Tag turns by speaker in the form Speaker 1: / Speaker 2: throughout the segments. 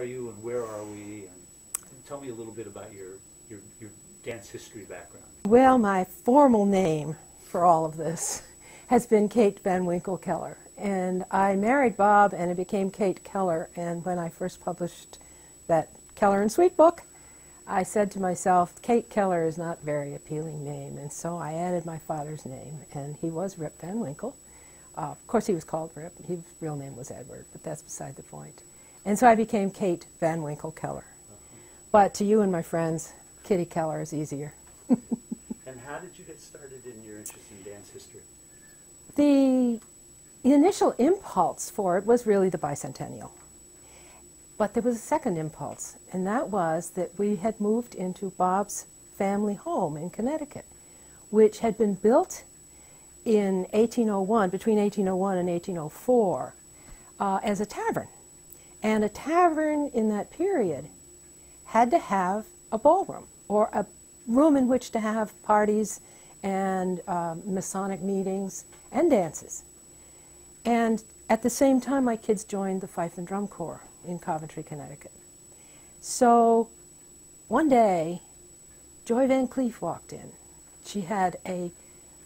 Speaker 1: are you and where are we? And, tell me a little bit about your, your, your dance history background.
Speaker 2: Well, my formal name for all of this has been Kate Van Winkle Keller. And I married Bob and it became Kate Keller. And when I first published that Keller and Sweet book, I said to myself, Kate Keller is not a very appealing name. And so I added my father's name. And he was Rip Van Winkle. Uh, of course, he was called Rip. His real name was Edward, but that's beside the point. And so I became Kate Van Winkle Keller. But to you and my friends, Kitty Keller is easier.
Speaker 1: and how did you get started in your interest in dance history?
Speaker 2: The initial impulse for it was really the bicentennial. But there was a second impulse, and that was that we had moved into Bob's family home in Connecticut, which had been built in 1801, between 1801 and 1804, uh, as a tavern. And a tavern in that period had to have a ballroom or a room in which to have parties and uh, Masonic meetings and dances. And at the same time, my kids joined the Fife and Drum Corps in Coventry, Connecticut. So one day, Joy Van Cleef walked in. She had a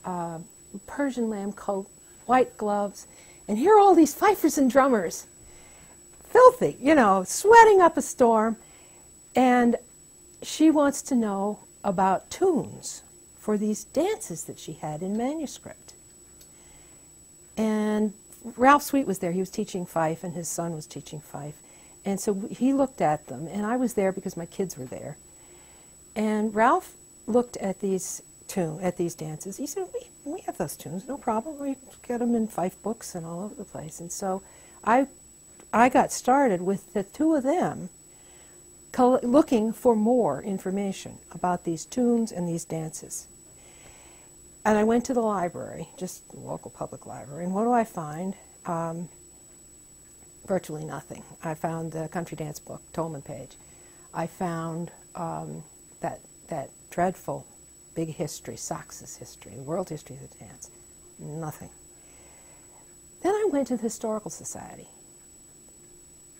Speaker 2: uh, Persian lamb coat, white gloves, and here are all these fifers and drummers, filthy, you know, sweating up a storm. And she wants to know about tunes for these dances that she had in manuscript. And Ralph Sweet was there. He was teaching Fife, and his son was teaching Fife. And so he looked at them, and I was there because my kids were there. And Ralph looked at these tune at these dances. He said, "We we have those tunes, no problem. We get them in Fife books and all over the place." And so, I I got started with the two of them, looking for more information about these tunes and these dances. And I went to the library, just the local public library, and what do I find? Um, virtually nothing. I found the country dance book, Tolman Page. I found um, that that dreadful big history, Sachs's history, the world history of the dance. Nothing. Then I went to the Historical Society,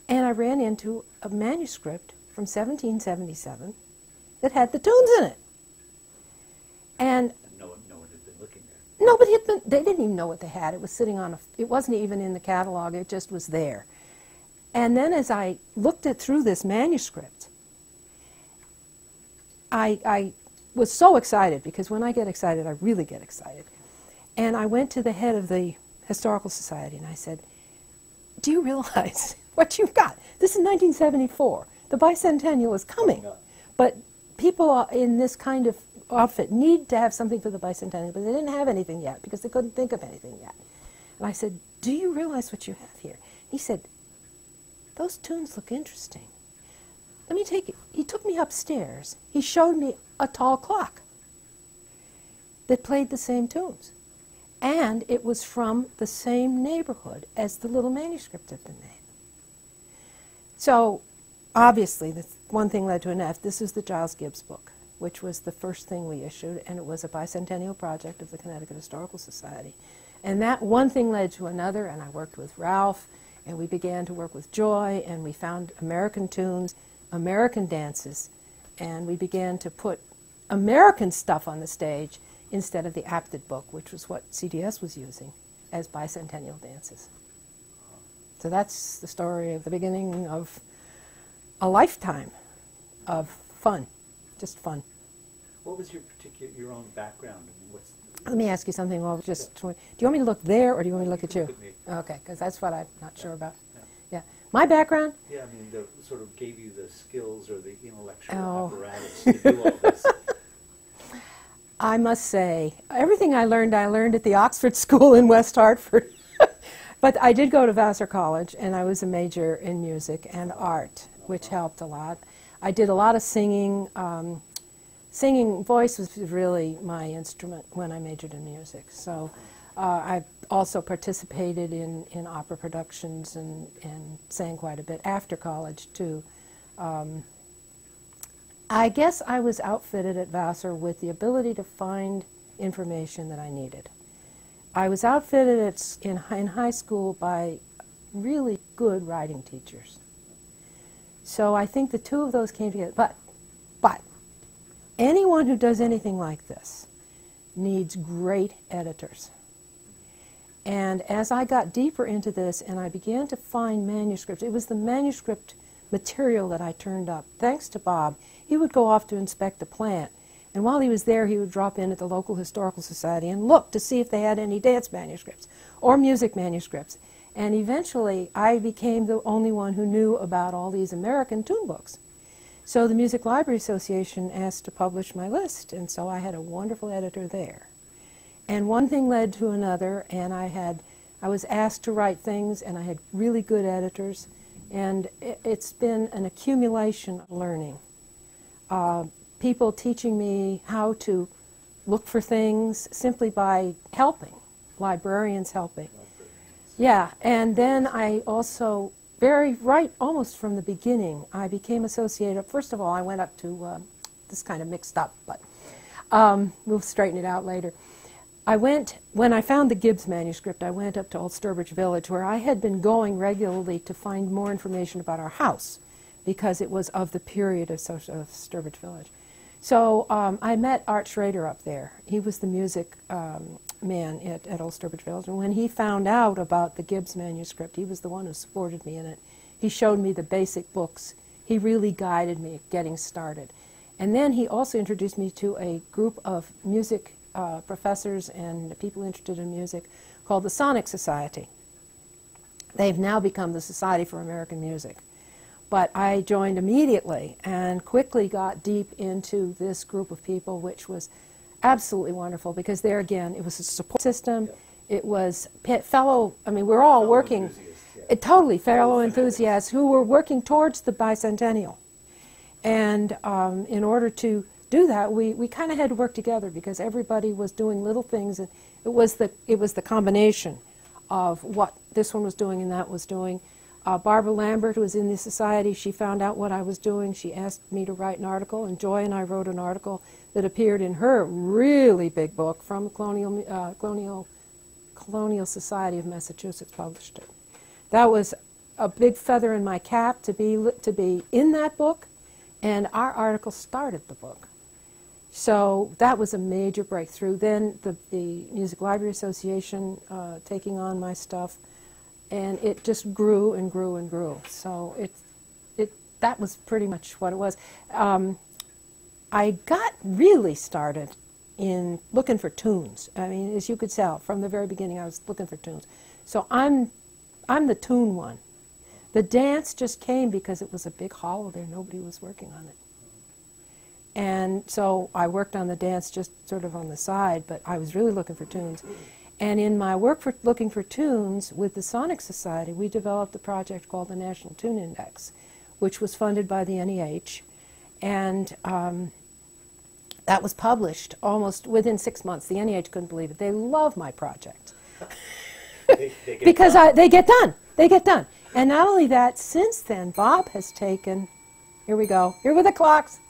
Speaker 2: and I ran into a manuscript from 1777 that had the tunes in it. And
Speaker 1: no one, no one had been looking there.
Speaker 2: Nobody had been. They didn't even know what they had. It was sitting on a. It wasn't even in the catalog. It just was there. And then as I looked it through this manuscript, I, I was so excited because when I get excited, I really get excited. And I went to the head of the Historical Society and I said, Do you realize what you've got? This is 1974. The bicentennial is coming. But people in this kind of outfit need to have something for the bicentennial, but they didn't have anything yet because they couldn't think of anything yet. And I said, Do you realize what you have here? He said, Those tunes look interesting. Let me take it. He took me upstairs. He showed me a tall clock that played the same tunes. And it was from the same neighborhood as the little manuscript had been made. So, obviously, one thing led to another. This is the Giles Gibbs book, which was the first thing we issued, and it was a bicentennial project of the Connecticut Historical Society. And that one thing led to another, and I worked with Ralph, and we began to work with Joy, and we found American tunes, American dances, and we began to put American stuff on the stage instead of the Apted book, which was what CDS was using as bicentennial dances. So that's the story of the beginning of a lifetime of fun, just fun.
Speaker 1: What was your particular your own background? I mean, what's
Speaker 2: Let me ask you something. Well, just do you want me to look there, or do you want me to look at you?
Speaker 1: Look at me.
Speaker 2: Okay, because that's what I'm not sure about. Yeah, my background.
Speaker 1: Yeah, I mean, the sort of gave you the skills or the intellectual
Speaker 2: Oh.
Speaker 1: apparatus to do all this.
Speaker 2: I must say, everything I learned, I learned at the Oxford School in West Hartford. But I did go to Vassar College, and I was a major in music and art, which helped a lot. I did a lot of singing. Um, singing, voice was really my instrument when I majored in music. So uh, I also participated in, in opera productions and, and sang quite a bit after college, too. Um, I guess I was outfitted at Vassar with the ability to find information that I needed. I was outfitted at, in, in high school by really good writing teachers. So I think the two of those came together. But, but, anyone who does anything like this needs great editors. And as I got deeper into this and I began to find manuscripts, it was the manuscript material that I turned up. Thanks to Bob, he would go off to inspect the plant. And while he was there, he would drop in at the local historical society and look to see if they had any dance manuscripts or music manuscripts. And eventually, I became the only one who knew about all these American tune books. So the Music Library Association asked to publish my list, and so I had a wonderful editor there. And one thing led to another, and I had, I was asked to write things, and I had really good editors, and it, has been an accumulation of learning. Uh, people teaching me how to look for things simply by helping, librarians helping. Yeah, and then I also, very right, almost from the beginning, I became associated. First of all, I went up to, uh, this kind of mixed up, but um, we'll straighten it out later. I went, when I found the Gibbs manuscript, I went up to Old Sturbridge Village where I had been going regularly to find more information about our house because it was of the period of, of Sturbridge Village. So um, I met Art Schrader up there. He was the music um, man at, at Old Sturbridge Village. And when he found out about the Gibbs manuscript, he was the one who supported me in it. He showed me the basic books. He really guided me getting started. And then he also introduced me to a group of music uh, professors and people interested in music called the Sonneck Society. They've now become the Society for American Music. But I joined immediately and quickly got deep into this group of people, which was absolutely wonderful because there again, it was a support system. It was fellow, I mean, we're all fellow working, yeah. totally fellow enthusiasts who were working towards the bicentennial. And um, in order to do that, we, we kind of had to work together because everybody was doing little things. And it was the, it was the combination of what this one was doing and that was doing. Uh, Barbara Lambert was in the society. She found out what I was doing. She asked me to write an article, and Joy and I wrote an article that appeared in her really big book from Colonial, uh, Colonial, Colonial Society of Massachusetts published it. That was a big feather in my cap to be, to be in that book, and our article started the book. So that was a major breakthrough. Then the, the Music Library Association uh, taking on my stuff and it just grew and grew and grew. So it, it that was pretty much what it was. Um, I got really started in looking for tunes. I mean, as you could tell from the very beginning, I was looking for tunes. So I'm, I'm the tune one. The dance just came because it was a big hollow there. Nobody was working on it. And so I worked on the dance just sort of on the side, but I was really looking for tunes. And in my work for looking for tunes with the Sonneck Society, we developed a project called the National Tune Index, which was funded by the NEH. And um, that was published almost within six months. The NEH couldn't believe it. They love my project. they, they because I, they get done. They get done. And not only that, since then, Bob has taken, here we go, here with the clocks.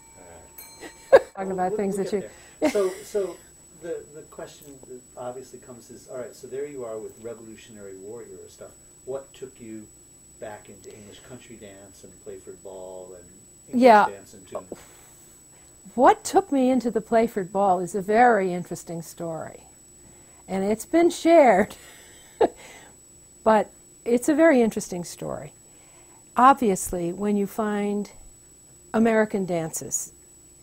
Speaker 2: Talking about we'll, things we'll that
Speaker 1: you. so, so the, the question that obviously comes is, all right, so there you are with Revolutionary War era stuff. What took you back into English country dance and Playford Ball and English
Speaker 2: yeah.
Speaker 1: dance and tune?
Speaker 2: What took me into the Playford Ball is a very interesting story. And it's been shared. but it's a very interesting story. Obviously, when you find American dances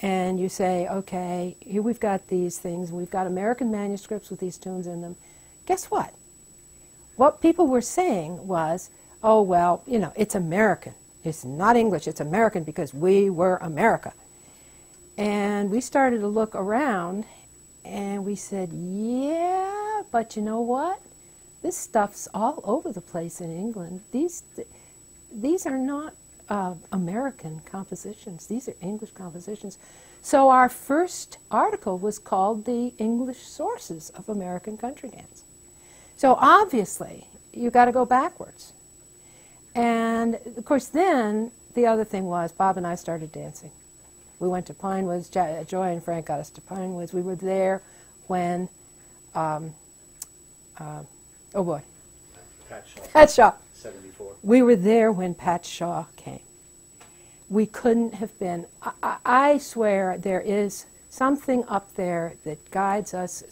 Speaker 2: and you say, okay, here we've got these things, we've got American manuscripts with these tunes in them. Guess what? What people were saying was, oh, well, you know, it's American. It's not English, it's American because we were America. And we started to look around and we said, yeah, but you know what? This stuff's all over the place in England. These, these are not uh, American compositions. These are English compositions. So our first article was called The English Sources of American Country Dance. So obviously, you got to go backwards. And of course, then the other thing was Bob and I started dancing. We went to Pine Pinewoods. Joy and Frank got us to Pinewoods. We were there when, um, uh, oh boy,
Speaker 1: Pat Shaw.
Speaker 2: Pat Shaw.
Speaker 1: 74.
Speaker 2: We were there when Pat Shaw came. we couldn't have been. I, I, I swear there is something up there that guides us,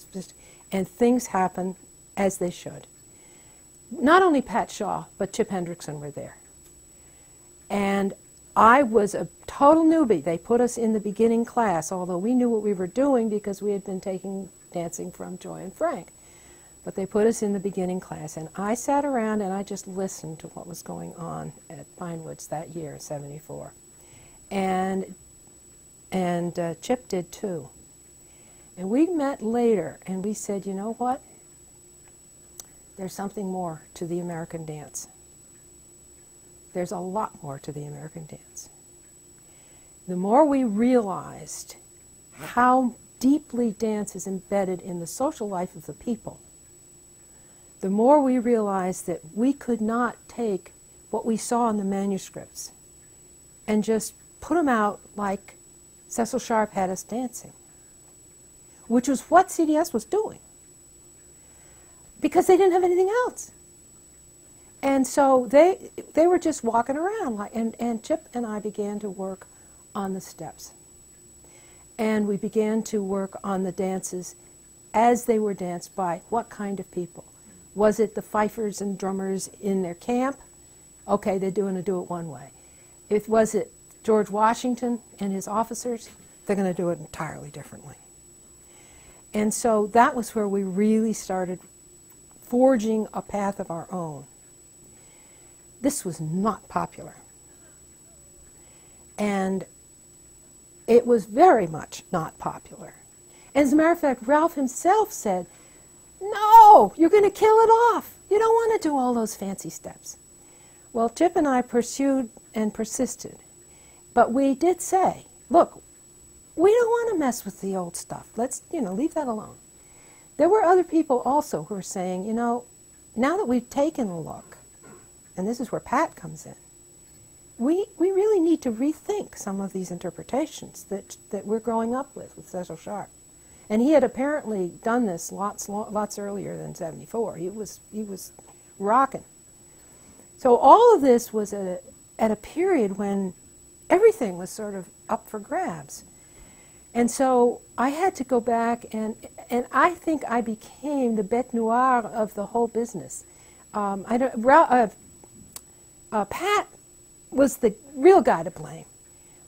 Speaker 2: and things happen as they should. Not only Pat Shaw, but Chip Hendrickson were there. And I was a total newbie. They put us in the beginning class, although we knew what we were doing because we had been taking dancing from Joy and Frank. But they put us in the beginning class, and I sat around and I just listened to what was going on at Pinewoods that year, 74. And, and uh, Chip did too. And we met later and we said, you know what? There's something more to the American dance. There's a lot more to the American dance. The more we realized how deeply dance is embedded in the social life of the people, the more we realized that we could not take what we saw in the manuscripts and just put them out like Cecil Sharp had us dancing, which was what CDS was doing because they didn't have anything else. And so they they were just walking around like and, and Chip and I began to work on the steps. And we began to work on the dances as they were danced by what kind of people? Was it the fifers and drummers in their camp? Okay, they're doing to do it one way. If was it George Washington and his officers, they're going to do it entirely differently. And so that was where we really started forging a path of our own. This was not popular. And it was very much not popular. As a matter of fact, Ralph himself said, No, you're going to kill it off. You don't want to do all those fancy steps. Well, Chip and I pursued and persisted. But we did say, Look, we don't want to mess with the old stuff. Let's, you know, leave that alone. There were other people also who were saying, you know, now that we've taken a look, and this is where Pat comes in, we, we really need to rethink some of these interpretations that, that we're growing up with with Cecil Sharp. And he had apparently done this lots, lots earlier than 74. He was, he was rocking. So all of this was at a, at a period when everything was sort of up for grabs. And so I had to go back, and, and I think I became the bête noire of the whole business. Um, I don't, uh, uh, Pat was the real guy to blame,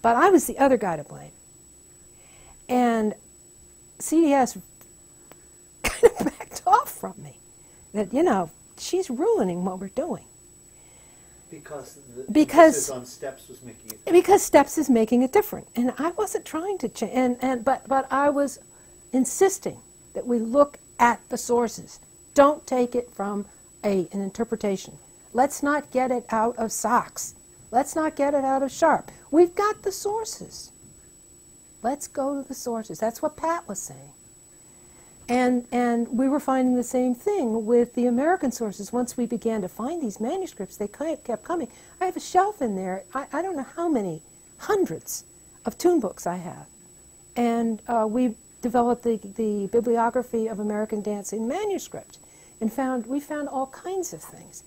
Speaker 2: but I was the other guy to blame. And CDS kind of backed off from me. That, you know, she's ruining what we're doing.
Speaker 1: Because the
Speaker 2: because
Speaker 1: on steps was making it
Speaker 2: because steps is making it different, and I wasn't trying to change. And, and but but I was insisting that we look at the sources. Don't take it from a an interpretation. Let's not get it out of Sachs. Let's not get it out of Sharp. We've got the sources. Let's go to the sources. That's what Pat was saying. And, and we were finding the same thing with the American sources. Once we began to find these manuscripts, they kept coming. I have a shelf in there. I, I don't know how many, hundreds of tune books I have. And uh, we developed the, the bibliography of American dance in manuscript and found, we found all kinds of things.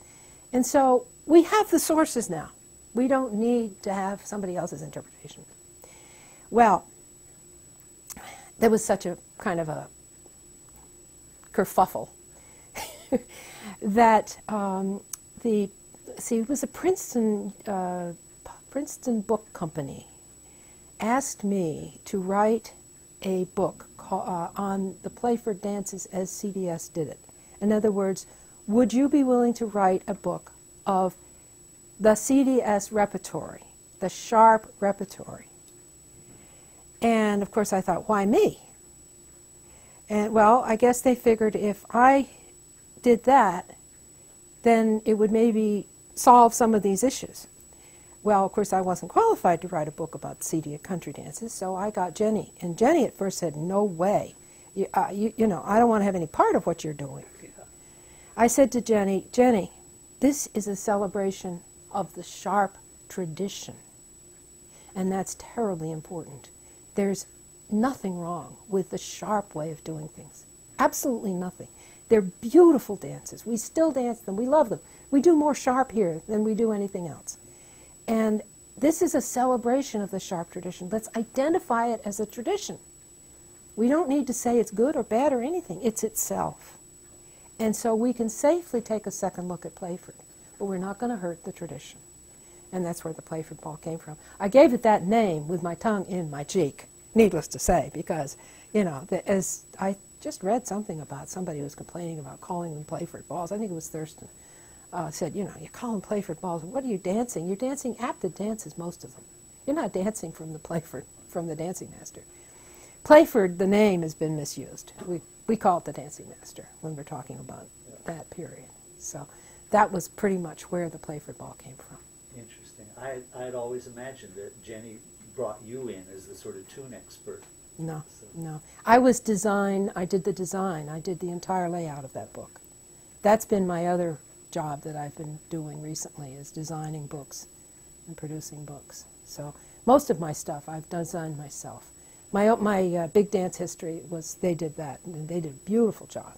Speaker 2: And so we have the sources now. We don't need to have somebody else's interpretation. Well, there was such a kind of a kerfuffle that um, the see it was a Princeton uh, Princeton book company asked me to write a book uh, on the Playford dances as CDS did it. In other words, would you be willing to write a book of the CDS repertory, the sharp repertory? And of course, I thought, why me? And well, I guess they figured if I did that, then it would maybe solve some of these issues. Well, of course, I wasn't qualified to write a book about CD country dances, so I got Jenny. And Jenny at first said, No way. You, uh, you, you know, I don't want to have any part of what you're doing. I said to Jenny, Jenny, this is a celebration of the sharp tradition. And that's terribly important. There's nothing wrong with the sharp way of doing things. Absolutely nothing. They're beautiful dances. We still dance them. We love them. We do more sharp here than we do anything else. And this is a celebration of the sharp tradition. Let's identify it as a tradition. We don't need to say it's good or bad or anything. It's itself. And so we can safely take a second look at Playford, but we're not going to hurt the tradition. And that's where the Playford ball came from. I gave it that name with my tongue in my cheek, needless to say, because, you know, the, as I just read something about somebody who was complaining about calling them Playford balls. I think it was Thurston. Uh, said, you know, you call them Playford balls. What are you dancing? You're dancing apted dances, most of them. You're not dancing from the Playford, from the dancing master. Playford, the name has been misused. We, we call it the dancing master when we're talking about that period. So that was pretty much where the Playford ball came from.
Speaker 1: Interesting. I, I'd always imagined that Jenny brought you in as the sort of tune expert.
Speaker 2: No, so. no. I was design, I did the design, I did the entire layout of that book. That's been my other job that I've been doing recently is designing books and producing books. So most of my stuff I've designed myself. My, my uh, big dance history was, they did that, and they did a beautiful job.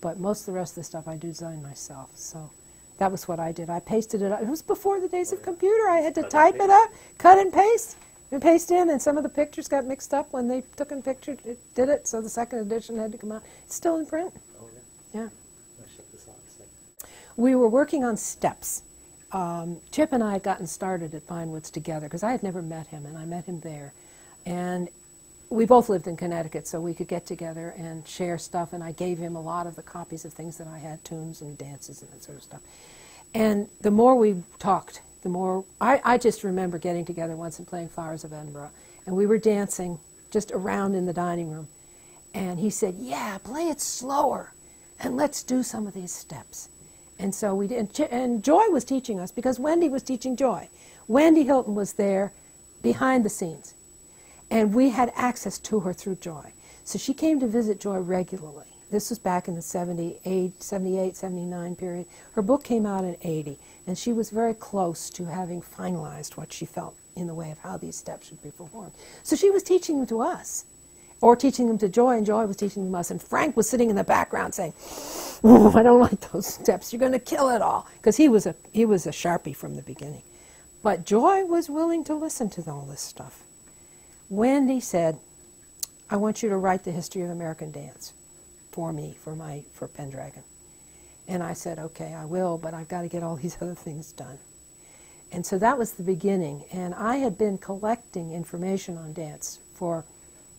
Speaker 2: But most of the rest of the stuff I designed myself. So that was what I did. I pasted it up. It was before the days of computer. I had to type it up, cut and paste and paste in, and some of the pictures got mixed up when they took and pictured it, did it, so the second edition had to come out. It's still in print.
Speaker 1: Oh, yeah.
Speaker 2: Yeah. We were working on steps. Um, Chip and I had gotten started at Pinewoods together because I had never met him, and I met him there. And we both lived in Connecticut, so we could get together and share stuff, and I gave him a lot of the copies of things that I had, tunes and dances and that sort of stuff. And the more we talked, the more I, I just remember getting together once and playing Flowers of Edinburgh, and we were dancing just around in the dining room, and he said, "Yeah, play it slower, and let's do some of these steps." And so we did, and Joy was teaching us because Wendy was teaching Joy. Wendy Hilton was there behind the scenes, and we had access to her through Joy. So she came to visit Joy regularly. This was back in the 78, 78, 79 period. Her book came out in 80. And she was very close to having finalized what she felt in the way of how these steps should be performed. So she was teaching them to us, or teaching them to Joy, and Joy was teaching them to us. And Frank was sitting in the background saying, oh, I don't like those steps. You're going to kill it all. Because he, was a, he was a Sharpie from the beginning. But Joy was willing to listen to all this stuff. Wendy said, I want you to write the history of American dance for me, for, my, for Pendragon. And I said, okay, I will, but I've got to get all these other things done. And so that was the beginning. And I had been collecting information on dance for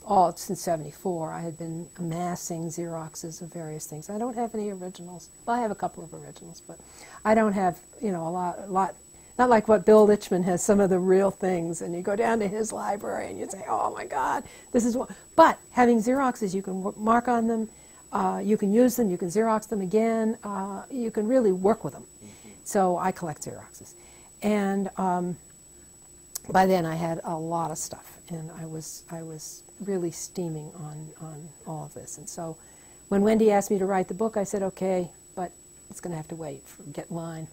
Speaker 2: all since 74. I had been amassing Xeroxes of various things. I don't have any originals. Well, I have a couple of originals, but I don't have, you know, a lot, a lot not like what Bill Litchman has, some of the real things, and you go down to his library and you say, oh my God, this is what. But having Xeroxes, you can mark on them uh, you can use them, you can Xerox them again, uh, you can really work with them. Mm-hmm. So I collect Xeroxes. And um, by then I had a lot of stuff, and I was, I was really steaming on, on all of this. And so when Wendy asked me to write the book, I said, okay, but it's going to have to wait, for, get line.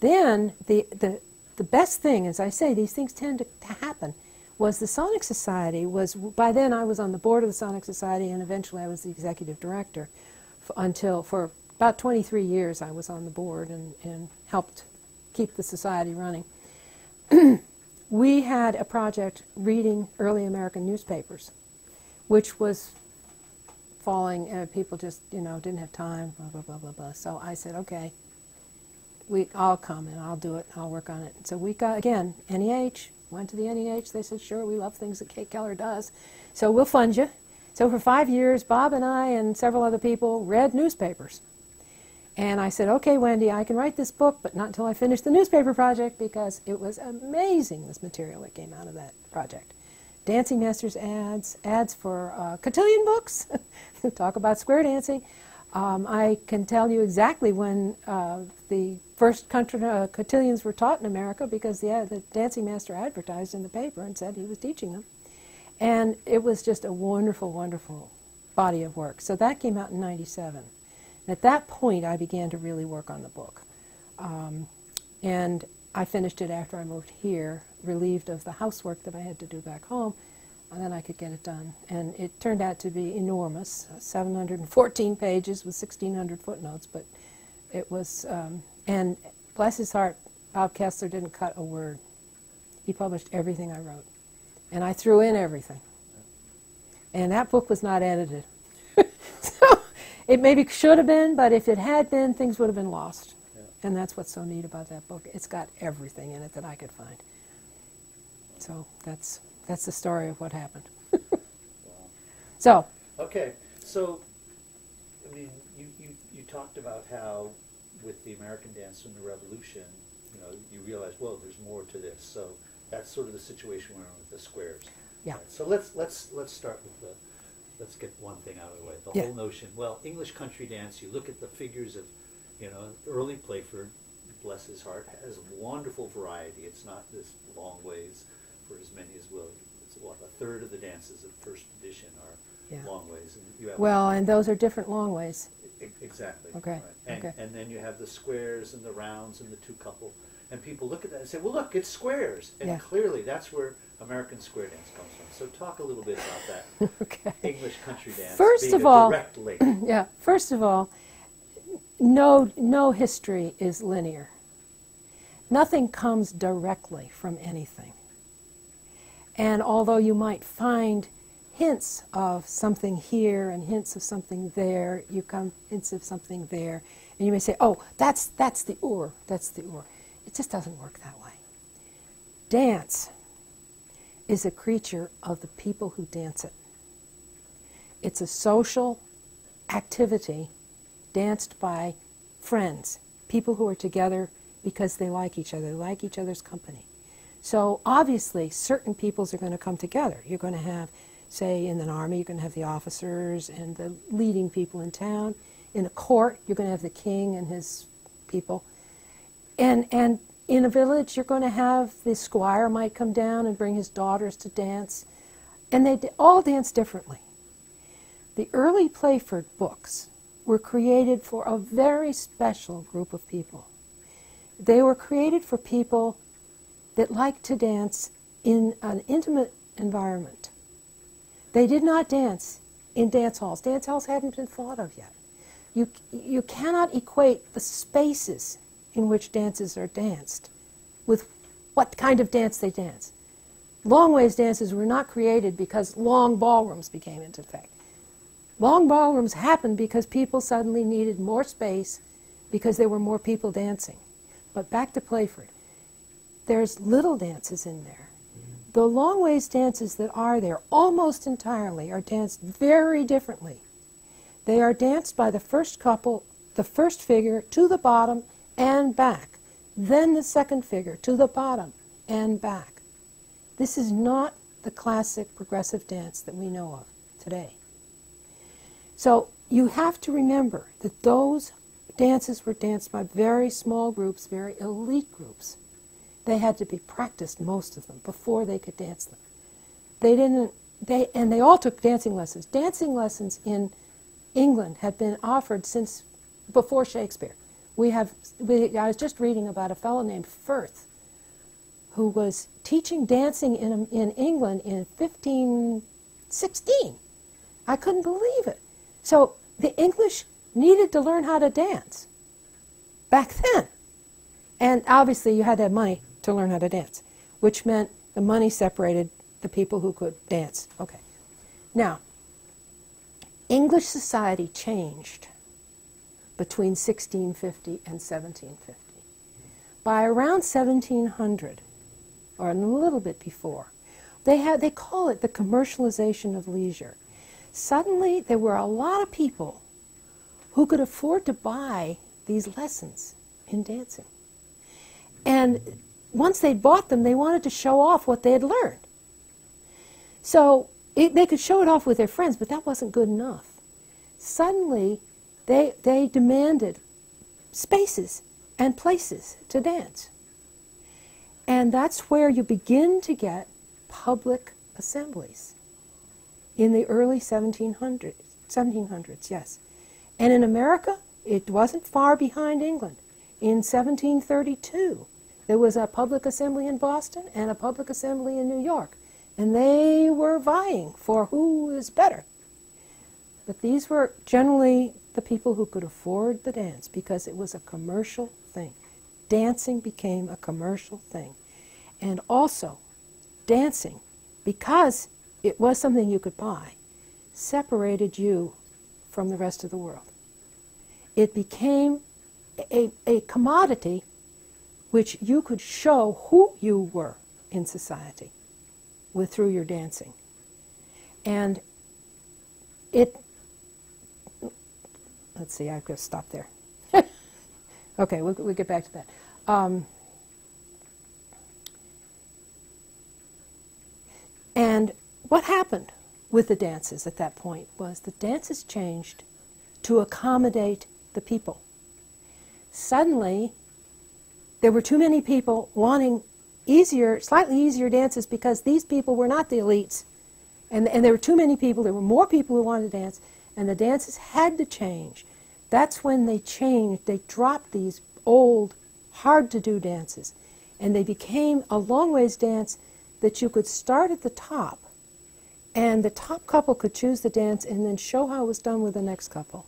Speaker 2: Then the, the, the best thing, as I say, these things tend to, to happen was the Sonneck Society was by then I was on the board of the Sonneck Society and eventually I was the executive director until for about 23 years I was on the board and, and helped keep the society running. we had a project reading early American newspapers, which was falling. Uh, people just you know didn't have time. Blah blah blah blah blah. So I said, okay, we I'll come and I'll do it. I'll work on it. So we got again NEH Went to the NEH. They said, sure, we love things that Kate Keller does. So we'll fund you. So for five years, Bob and I and several other people read newspapers. And I said, okay, Wendy, I can write this book, but not until I finish the newspaper project because it was amazing, this material that came out of that project. Dancing Masters ads, ads for uh, cotillion books, talk about square dancing. Um, I can tell you exactly when uh, the first country, uh, cotillions were taught in America because the, the dancing master advertised in the paper and said he was teaching them. And it was just a wonderful, wonderful body of work. So that came out in 97. And at that point, I began to really work on the book. Um, and I finished it after I moved here, relieved of the housework that I had to do back home, and then I could get it done. And it turned out to be enormous 714 pages with 1,600 footnotes, but it was um, and bless his heart, Bob Kessler didn't cut a word. he published everything I wrote. And I threw in everything. And that book was not edited. so it maybe should have been, but if it had been, things would have been lost.
Speaker 1: Yeah.
Speaker 2: And that's what's so neat about that book. It's got everything in it that I could find. So that's that's the story of what happened.
Speaker 1: Wow.
Speaker 2: So
Speaker 1: Okay, so, I mean, you, you, you talked about how with the American dance and the revolution, you know, you realize, well, there's more to this. So that's sort of the situation we're in with the squares.
Speaker 2: Yeah.
Speaker 1: Right, So let's, let's, let's start with the, let's get one thing out of the way. The
Speaker 2: Yeah.
Speaker 1: whole notion, well, English country dance, you look at the figures of, you know, early Playford, bless his heart, has wonderful variety. It's not this long ways for as many as will. It's what, a third of the dances of first edition are
Speaker 2: Yeah.
Speaker 1: long ways. And you have
Speaker 2: well, and those are different long ways.
Speaker 1: E- Exactly.
Speaker 2: Okay,
Speaker 1: right. And,
Speaker 2: okay.
Speaker 1: and then you have the squares and the rounds and the two couple. And people look at that and say, well, look, it's squares. And
Speaker 2: Yeah.
Speaker 1: clearly that's where American square dance comes from. So talk a little bit about that
Speaker 2: okay.
Speaker 1: English country dance.
Speaker 2: First of all-. Yeah. First of all, no no history is linear. Nothing comes directly from anything. And although you might find hints of something here and hints of something there, you come hints of something there, and you may say, "Oh, that's that's the ur, that's the ur." It just doesn't work that way. Dance is a creature of the people who dance it. It's a social activity danced by friends, people who are together because they like each other, they like each other's company. So obviously, certain peoples are going to come together. You're going to have, say, in an army, you're going to have the officers and the leading people in town. In a court, you're going to have the king and his people. And, and in a village, you're going to have the squire might come down and bring his daughters to dance. And they all dance differently. The early Playford books were created for a very special group of people. They were created for people that liked to dance in an intimate environment. They did not dance in dance halls. Dance halls hadn't been thought of yet. You, you cannot equate the spaces in which dances are danced with what kind of dance they dance. Long ways dances were not created because long ballrooms became into effect. Long ballrooms happened because people suddenly needed more space because there were more people dancing. But back to Playford. There's little dances in there. The long ways dances that are there almost entirely are danced very differently. They are danced by the first couple, the first figure to the bottom and back, then the second figure to the bottom and back. This is not the classic progressive dance that we know of today. So you have to remember that those dances were danced by very small groups, very elite groups. They had to be practiced, most of them, before they could dance them. They didn't, they, and they all took dancing lessons. Dancing lessons in England had been offered since before Shakespeare. We have, we, I was just reading about a fellow named Firth who was teaching dancing in, in England in 1516. I couldn't believe it. So the English needed to learn how to dance back then. And obviously, you had to have money to learn how to dance, which meant the money separated the people who could dance. Okay. Now, English society changed between 1650 and 1750. By around 1700, or a little bit before, they had they call it the commercialization of leisure. Suddenly, there were a lot of people who could afford to buy these lessons in dancing. And once they'd bought them, they wanted to show off what they had learned. So it, they could show it off with their friends, but that wasn't good enough. Suddenly, they, they demanded spaces and places to dance. And that's where you begin to get public assemblies in the early 1700s, 1700s, yes. And in America, it wasn't far behind England. In 1732, there was a public assembly in Boston and a public assembly in New York, and they were vying for who is better. But these were generally the people who could afford the dance because it was a commercial thing. Dancing became a commercial thing. And also, dancing, because it was something you could buy, separated you from the rest of the world. It became a, a commodity which you could show who you were in society with through your dancing. And it let's see, I've got to stop there. okay, we'll, we'll get back to that. Um, and what happened with the dances at that point was the dances changed to accommodate the people. Suddenly, there were too many people wanting easier, slightly easier dances because these people were not the elites. And, and there were too many people, there were more people who wanted to dance, and the dances had to change. That's when they changed. They dropped these old, hard to do dances, and they became a long ways dance that you could start at the top, and the top couple could choose the dance and then show how it was done with the next couple,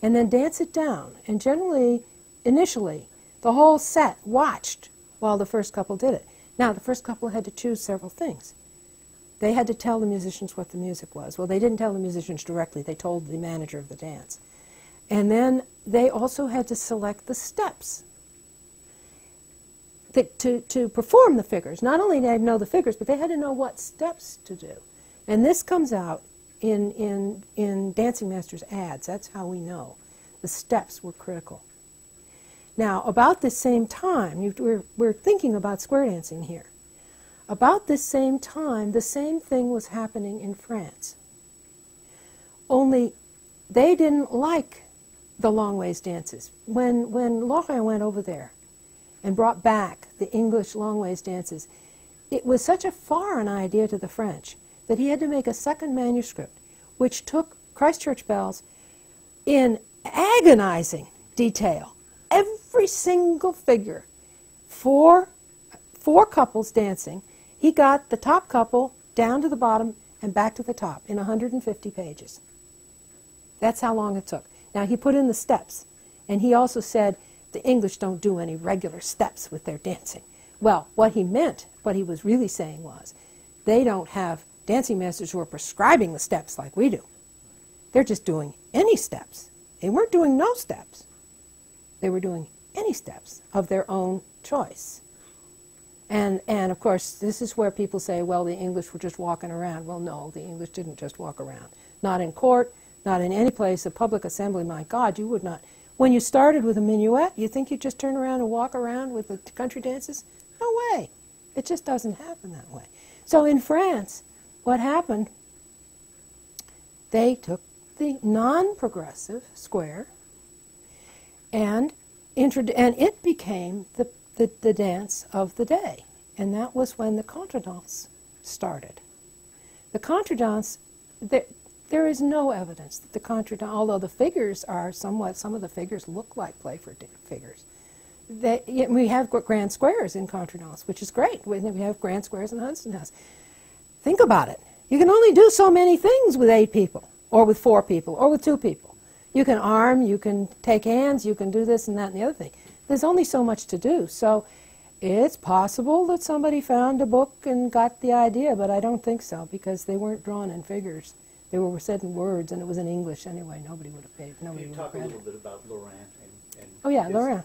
Speaker 2: and then dance it down. And generally, initially, the whole set watched while the first couple did it. Now, the first couple had to choose several things. They had to tell the musicians what the music was. Well, they didn't tell the musicians directly, they told the manager of the dance. And then they also had to select the steps to, to perform the figures. Not only did they know the figures, but they had to know what steps to do. And this comes out in, in, in Dancing Masters ads. That's how we know. The steps were critical. Now, about the same time, we're, we're thinking about square dancing here. About this same time, the same thing was happening in France. Only they didn't like the long ways dances. When, when Lorin went over there and brought back the English long ways dances, it was such a foreign idea to the French that he had to make a second manuscript, which took Christchurch bells in agonizing detail. Every single figure, four, four couples dancing, he got the top couple down to the bottom and back to the top in 150 pages. That's how long it took. Now, he put in the steps, and he also said the English don't do any regular steps with their dancing. Well, what he meant, what he was really saying was, they don't have dancing masters who are prescribing the steps like we do. They're just doing any steps. They weren't doing no steps. They were doing any steps of their own choice. And, and of course, this is where people say, well, the English were just walking around. Well, no, the English didn't just walk around. Not in court, not in any place of public assembly. My God, you would not. When you started with a minuet, you think you'd just turn around and walk around with the country dances? No way. It just doesn't happen that way. So in France, what happened, they took the non progressive square and, and it became the, the, the, dance of the day. And that was when the contredanse started. The contredanse, there is no evidence that the contredanse, although the figures are somewhat, some of the figures look like Playford figures. They, we have grand squares in contredanse, which is great. We have grand squares in Hunsdon House. Think about it. You can only do so many things with eight people, or with four people, or with two people. You can arm, you can take hands, you can do this and that and the other thing. There's only so much to do. So it's possible that somebody found a book and got the idea, but I don't think so because they weren't drawn in figures. They were said in words, and it was in English anyway. Nobody would have paid. Nobody
Speaker 1: Can you talk a little
Speaker 2: it.
Speaker 1: bit about Lorin and, and
Speaker 2: Oh yeah,
Speaker 1: his,
Speaker 2: Lorin.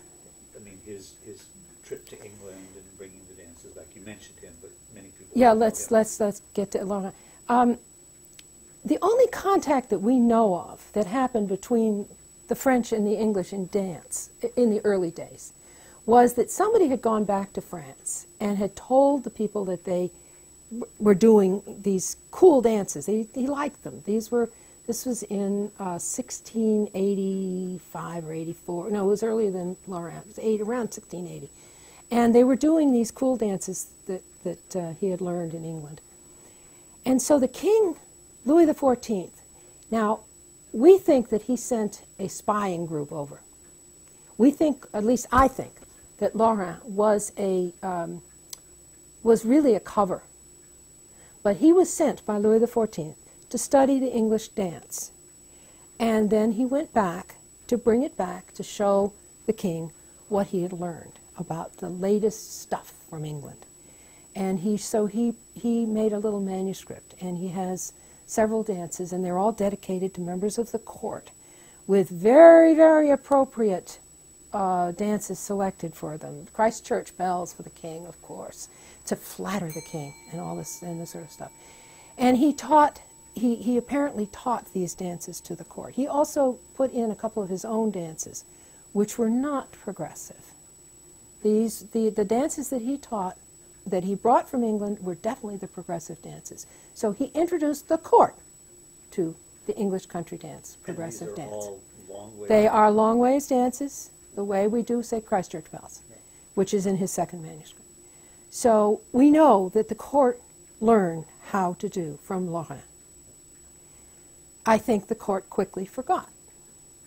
Speaker 1: I mean, his his trip to England and bringing the dances back. You mentioned him, but many people.
Speaker 2: Yeah, let's let's let's get to Lorin. Um, the only contact that we know of that happened between the French and the English in dance in the early days was that somebody had gone back to France and had told the people that they were doing these cool dances. He, he liked them. These were this was in uh, 1685 or 84. No, it was earlier than Lorin. It was eight, around 1680. And they were doing these cool dances that, that uh, he had learned in England. And so the king, Louis XIV, now we think that he sent a spying group over. We think, at least I think, that Lorin was a um, was really a cover. But he was sent by Louis XIV to study the English dance. And then he went back to bring it back to show the king what he had learned about the latest stuff from England. And he, so he, he made a little manuscript, and he has several dances, and they're all dedicated to members of the court with very, very appropriate uh, dances selected for them. Christchurch bells for the king, of course, to flatter the king and all this and this sort of stuff. And he taught, he, he apparently taught these dances to the court. He also put in a couple of his own dances, which were not progressive. These, the, the dances that he taught, that he brought from England, were definitely the progressive dances. So he introduced the court to the English country dance, progressive
Speaker 1: and these are
Speaker 2: dance.
Speaker 1: All long ways.
Speaker 2: They are long ways dances, the way we do, say, Christchurch bells, which is in his second manuscript. So we know that the court learned how to do from Lorin. I think the court quickly forgot,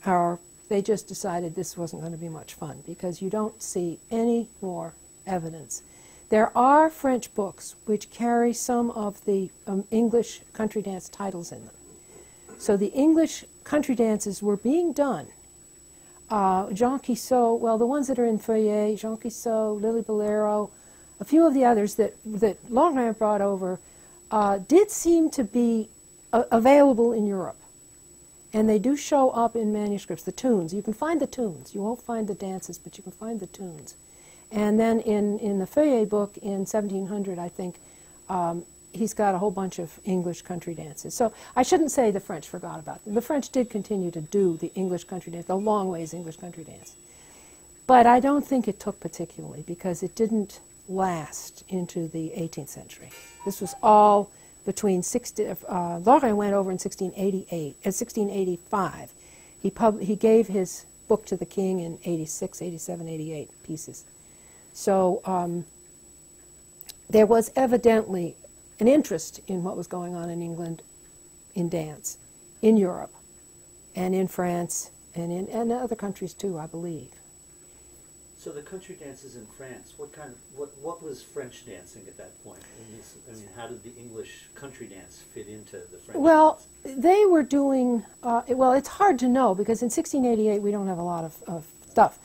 Speaker 2: or they just decided this wasn't going to be much fun because you don't see any more evidence. There are French books which carry some of the um, English country dance titles in them. So the English country dances were being done. Uh, Jean Quissot, well, the ones that are in Feuillet, Jean Quissot, Lilliburlero, a few of the others that, that brought over, uh, did seem to be uh, available in Europe. And they do show up in manuscripts, the tunes. You can find the tunes. You won't find the dances, but you can find the tunes. And then in, in the Feuillet book in 1700, I think, um, he's got a whole bunch of English country dances. So I shouldn't say the French forgot about them. The French did continue to do the English country dance, the long ways English country dance. But I don't think it took particularly because it didn't last into the 18th century. This was all between 60, uh, went over in 1688, uh, 1685. He, pub, he gave his book to the king in 86, 87, 88 pieces. So um, there was evidently an interest in what was going on in England in dance, in Europe, and in France, and in and other countries too, I believe.
Speaker 1: So the country dances in France, what kind of, what, what was French dancing at that point? I mean, this- I mean, how did the English country dance fit into the French
Speaker 2: Well,
Speaker 1: dance?
Speaker 2: they were doing, uh, well, it's hard to know because in 1688 we don't have a lot of, of stuff.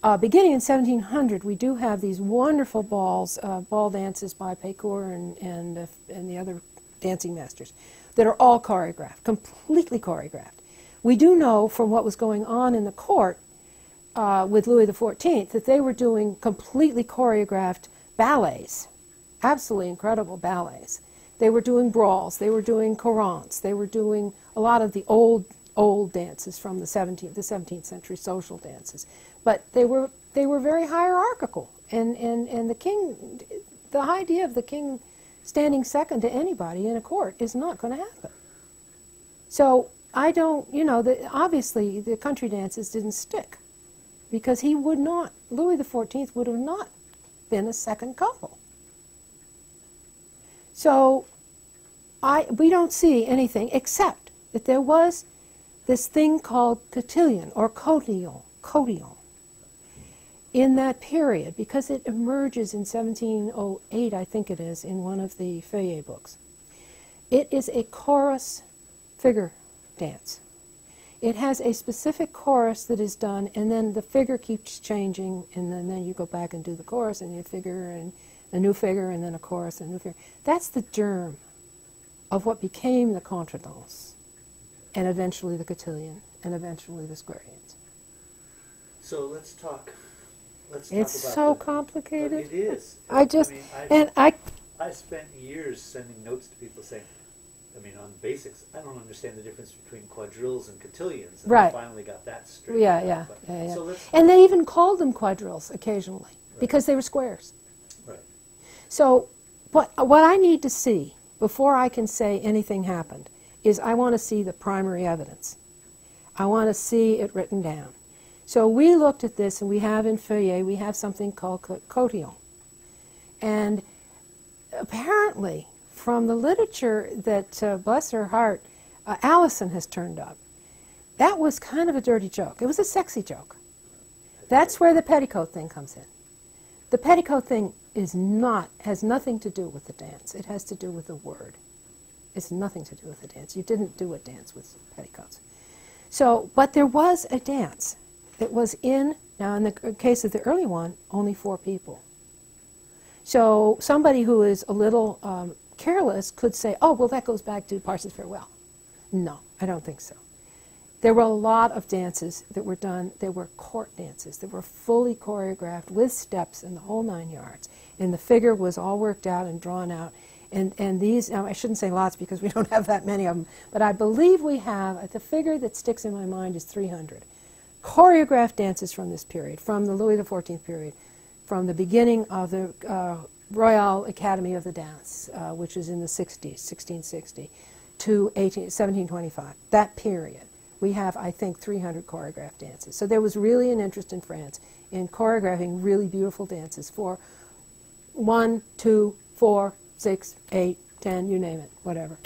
Speaker 2: Uh, beginning in 1700, we do have these wonderful balls, uh, ball dances by Pécourt and, and, uh, and the other dancing masters that are all choreographed, completely choreographed. We do know from what was going on in the court uh, with Louis XIV that they were doing completely choreographed ballets, absolutely incredible ballets. They were doing brawls, they were doing courants, they were doing a lot of the old old dances from the 17th, the 17th century social dances. But they were they were very hierarchical, and and and the king, the idea of the king standing second to anybody in a court is not going to happen. So I don't, you know, the, obviously the country dances didn't stick because he would not, Louis XIV would have not been a second couple. So I, we don't see anything except that there was this thing called cotillion or cotillon, cotillon in that period because it emerges in 1708, I think it is, in one of the Feuillet books. It is a chorus figure dance. It has a specific chorus that is done, and then the figure keeps changing, and then, then you go back and do the chorus, and you figure, and a new figure, and then a chorus, and a new figure. That's the germ of what became the contredanse, and eventually the cotillion, and eventually the square dance.
Speaker 1: So let's talk, let's
Speaker 2: It's
Speaker 1: talk
Speaker 2: so
Speaker 1: the,
Speaker 2: complicated.
Speaker 1: It is.
Speaker 2: I just,
Speaker 1: mean, I,
Speaker 2: and I,
Speaker 1: I spent years sending notes to people saying, I mean, on basics, I don't understand the difference between quadrilles and cotillions. And
Speaker 2: Right.
Speaker 1: I finally got that straight.
Speaker 2: yeah, yeah, yeah, yeah.
Speaker 1: So
Speaker 2: And they even called them quadrilles occasionally because they were squares.
Speaker 1: right.
Speaker 2: So, what, what I need to see before I can say anything happened is I want to see the primary evidence. I want to see it written down. So we looked at this, and we have in Feuillet, we have something called cotillon. And apparently, from the literature that, uh, bless her heart, uh, Allison has turned up, that was kind of a dirty joke. It was a sexy joke. That's where the petticoat thing comes in. The petticoat thing is not has nothing to do with the dance. It has to do with the word. It's nothing to do with the dance. You didn't do a dance with petticoats. So, but there was a dance that was in now in the case of the early one, only four people. So somebody who is a little um, careless could say, oh, well, that goes back to Parsons Farewell. No, I don't think so. There were a lot of dances that were done, There were court dances that were fully choreographed with steps and the whole nine yards. And the figure was all worked out and drawn out. And, and these, I shouldn't say lots because we don't have that many of them, but I believe we have, the figure that sticks in my mind is 300. Choreographed dances from this period, from the Louis XIV period, from the beginning of the uh, Royal Academy of the Dance, uh, which is in the 60s, 1660, to 18, 1725, that period we have, I think, 300 choreographed dances. So there was really an interest in France in choreographing really beautiful dances for one, two, four, six, eight, ten, you name it, whatever.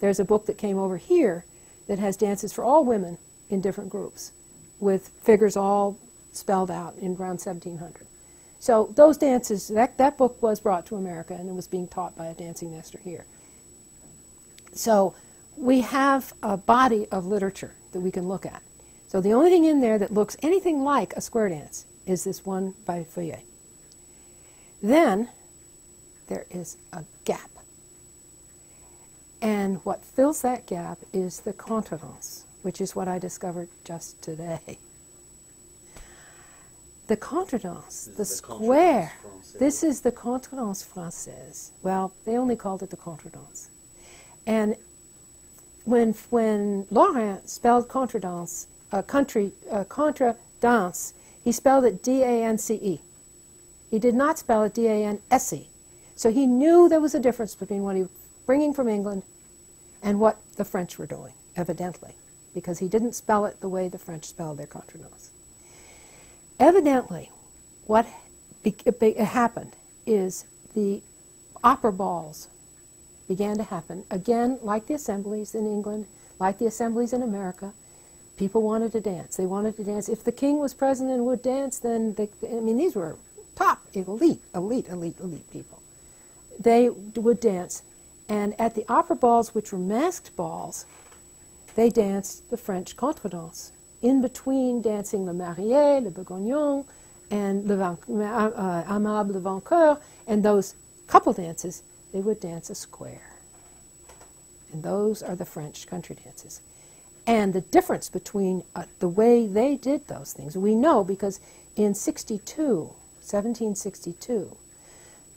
Speaker 2: There's a book that came over here that has dances for all women in different groups with figures all spelled out in around 1700. So those dances, that, that book was brought to America and it was being taught by a dancing master here. So we have a body of literature that we can look at. So the only thing in there that looks anything like a square dance is this one by Feuillet. Then there is a gap. And what fills that gap is the contredanse, which is what I discovered just today. The contredanse, the, the square, this is the contredanse française. Well, they only called it the contredanse. And when, when Lorin spelled contredanse, uh, country, uh, dance, he spelled it D-A-N-C-E. He did not spell it D-A-N-S-E. So he knew there was a difference between what he was bringing from England and what the French were doing, evidently, because he didn't spell it the way the French spelled their contredanse. Evidently, what happened is the opera balls began to happen. Again, like the assemblies in England, like the assemblies in America, people wanted to dance. They wanted to dance. If the king was present and would dance, then, they, I mean, these were top, elite, elite, elite, elite people. They would dance. And at the opera balls, which were masked balls, they danced the French contredanse. In between dancing le marié, le bourguignon, and le uh, amable le vainqueur, and those couple dances, they would dance a square. And those are the French country dances. And the difference between uh, the way they did those things, we know because in 62, 1762,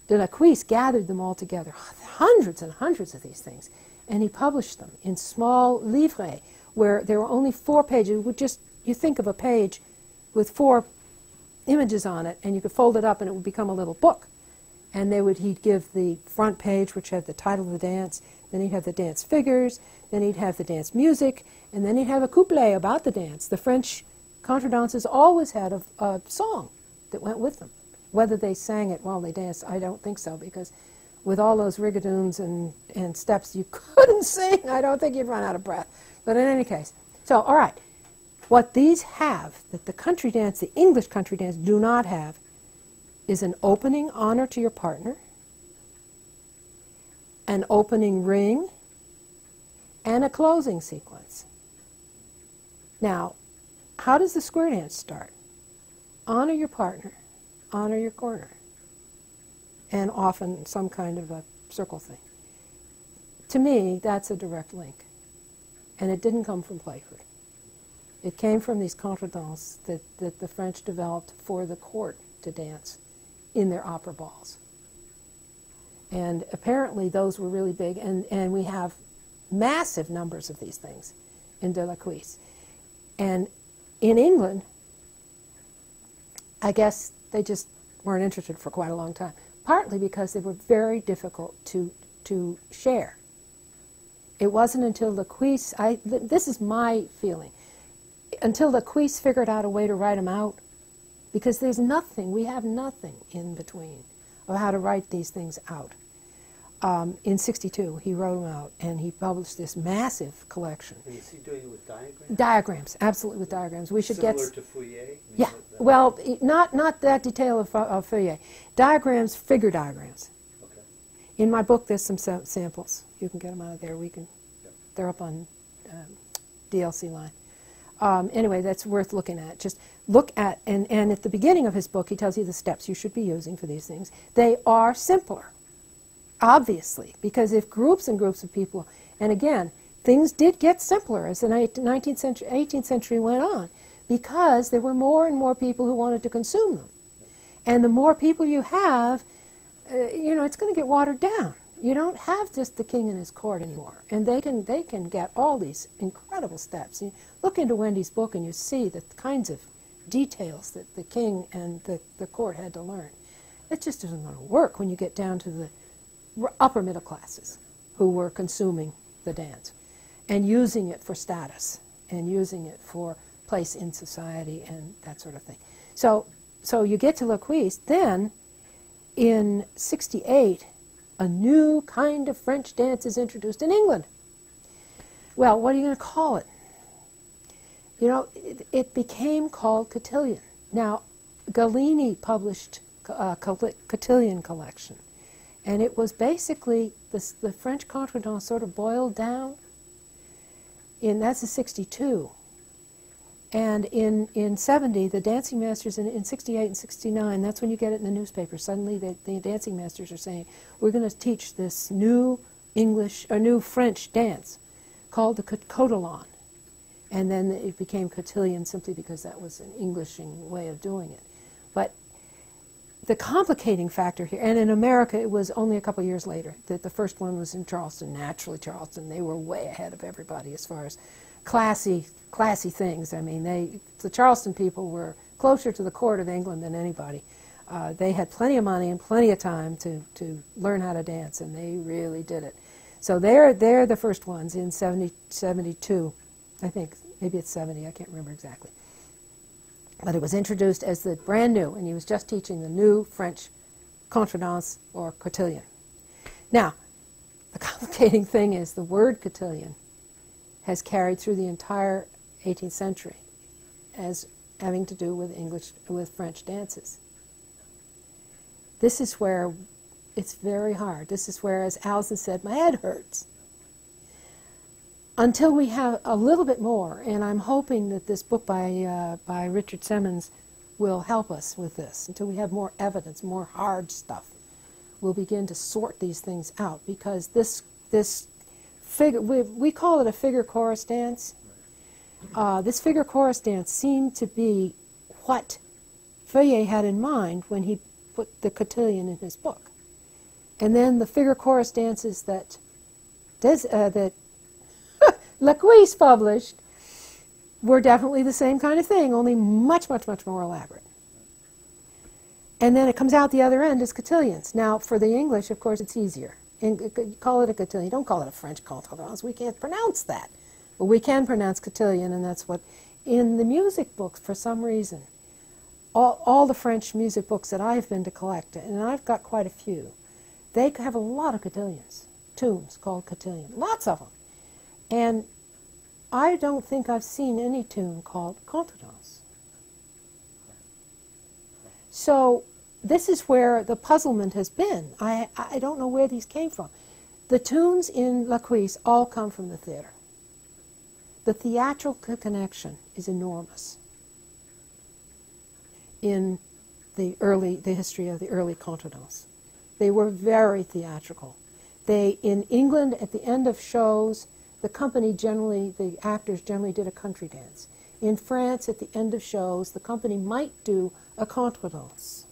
Speaker 2: de la Cuisse gathered them all together, hundreds and hundreds of these things, and he published them in small livres where there were only four pages. Would just you think of a page with four images on it, and you could fold it up, and it would become a little book. And they would he'd give the front page which had the title of the dance then he'd have the dance figures then he'd have the dance music and then he'd have a couplet about the dance. The french contredances always had a, a song that went with them. Whether they sang it while they danced i don't think so because with all those rigadoons and, and steps you couldn't sing i don't think you'd run out of breath but in any case so all right what these have that the country dance the english country dance do not have is an opening honor to your partner, an opening ring, and a closing sequence. Now, how does the square dance start? Honor your partner, honor your corner, and often some kind of a circle thing. To me, that's a direct link. And it didn't come from Playford. It came from these contredanses that, that the French developed for the court to dance in their opera balls. And apparently those were really big, and, and we have massive numbers of these things in De La Cuisse. And in England, I guess they just weren't interested for quite a long time, partly because they were very difficult to, to share. It wasn't until La Cuisse, I, th- this is my feeling, until La Cuisse figured out a way to write them out because there's nothing, we have nothing in between of how to write these things out. Um, in 62, he wrote them out and he published this massive collection.
Speaker 1: And is he doing it with diagrams?
Speaker 2: Diagrams, absolutely with diagrams. We should
Speaker 1: Similar
Speaker 2: get.
Speaker 1: to mean,
Speaker 2: Yeah, well, not, not that detail of, of Feuillet. Diagrams, figure diagrams.
Speaker 1: Okay.
Speaker 2: In my book, there's some sa- samples. You can get them out of there. We can.
Speaker 1: Yep.
Speaker 2: They're up on um, DLC line. um, anyway, that's worth looking at. Just look at, and, and at the beginning of his book, he tells you the steps you should be using for these things. They are simpler, obviously, because if groups and groups of people, and again, things did get simpler as the 19th century, 18th century went on, because there were more and more people who wanted to consume them. And the more people you have, uh, you know, it's going to get watered down. You don't have just the king and his court anymore, and they can they can get all these incredible steps. You look into Wendy's book, and you see the kinds of details that the king and the, the court had to learn. It just isn't going to work when you get down to the upper middle classes who were consuming the dance and using it for status and using it for place in society and that sort of thing. So, so you get to La Cuisse, then in 68, a new kind of French dance is introduced in England. Well, what are you going to call it? You know, it, it became called cotillion. Now, Gallini published a uh, cotillion collection, and it was basically this, the French contredanse sort of boiled down. In that's a 62. And in, in 70, the dancing masters, in, in 68 and 69, that's when you get it in the newspaper. Suddenly, the, the dancing masters are saying, we're going to teach this new English, or new French dance called the cotillon. And then it became cotillion simply because that was an Englishing way of doing it. But the complicating factor here, and in America it was only a couple years later that the first one was in Charleston. Naturally, Charleston, they were way ahead of everybody as far as classy, classy things. I mean, they, the Charleston people were closer to the court of England than anybody. Uh, they had plenty of money and plenty of time to, to learn how to dance, and they really did it. So they're, they're the first ones in 70, 72, I think. Maybe it's 70, I can't remember exactly. But it was introduced as the brand new, and he was just teaching the new French contredanse or cotillion. Now, the complicating thing is the word cotillion has carried through the entire 18th century as having to do with English, with French dances. This is where it's very hard. This is where, as Alison said, my head hurts. Until we have a little bit more, and I'm hoping that this book by, uh, by Richard Semmens will help us with this, until we have more evidence, more hard stuff, we'll begin to sort these things out because this, this figure, we, we call it a figure chorus dance. Uh, this figure chorus dance seemed to be what Feuillet had in mind when he put the cotillion in his book. And then the figure chorus dances that Des, uh, that La Cuisse published were definitely the same kind of thing, only much, much, much more elaborate. And then it comes out the other end as cotillions. Now, for the English, of course, it's easier and call it a cotillion. Don't call it a French contredanse. We can't pronounce that. But we can pronounce cotillion, and that's what, in the music books, for some reason, all, all the French music books that I've been to collect, and I've got quite a few, they have a lot of cotillions, tunes called cotillion, lots of them. And I don't think I've seen any tune called contredanse. So this is where the puzzlement has been. I, I don't know where these came from. The tunes in La Cuisse all come from the theater. The theatrical connection is enormous in the early, the history of the early contredanse. They were very theatrical. They, in England, at the end of shows, the company generally, the actors generally did a country dance. In France, at the end of shows, the company might do a contredanse.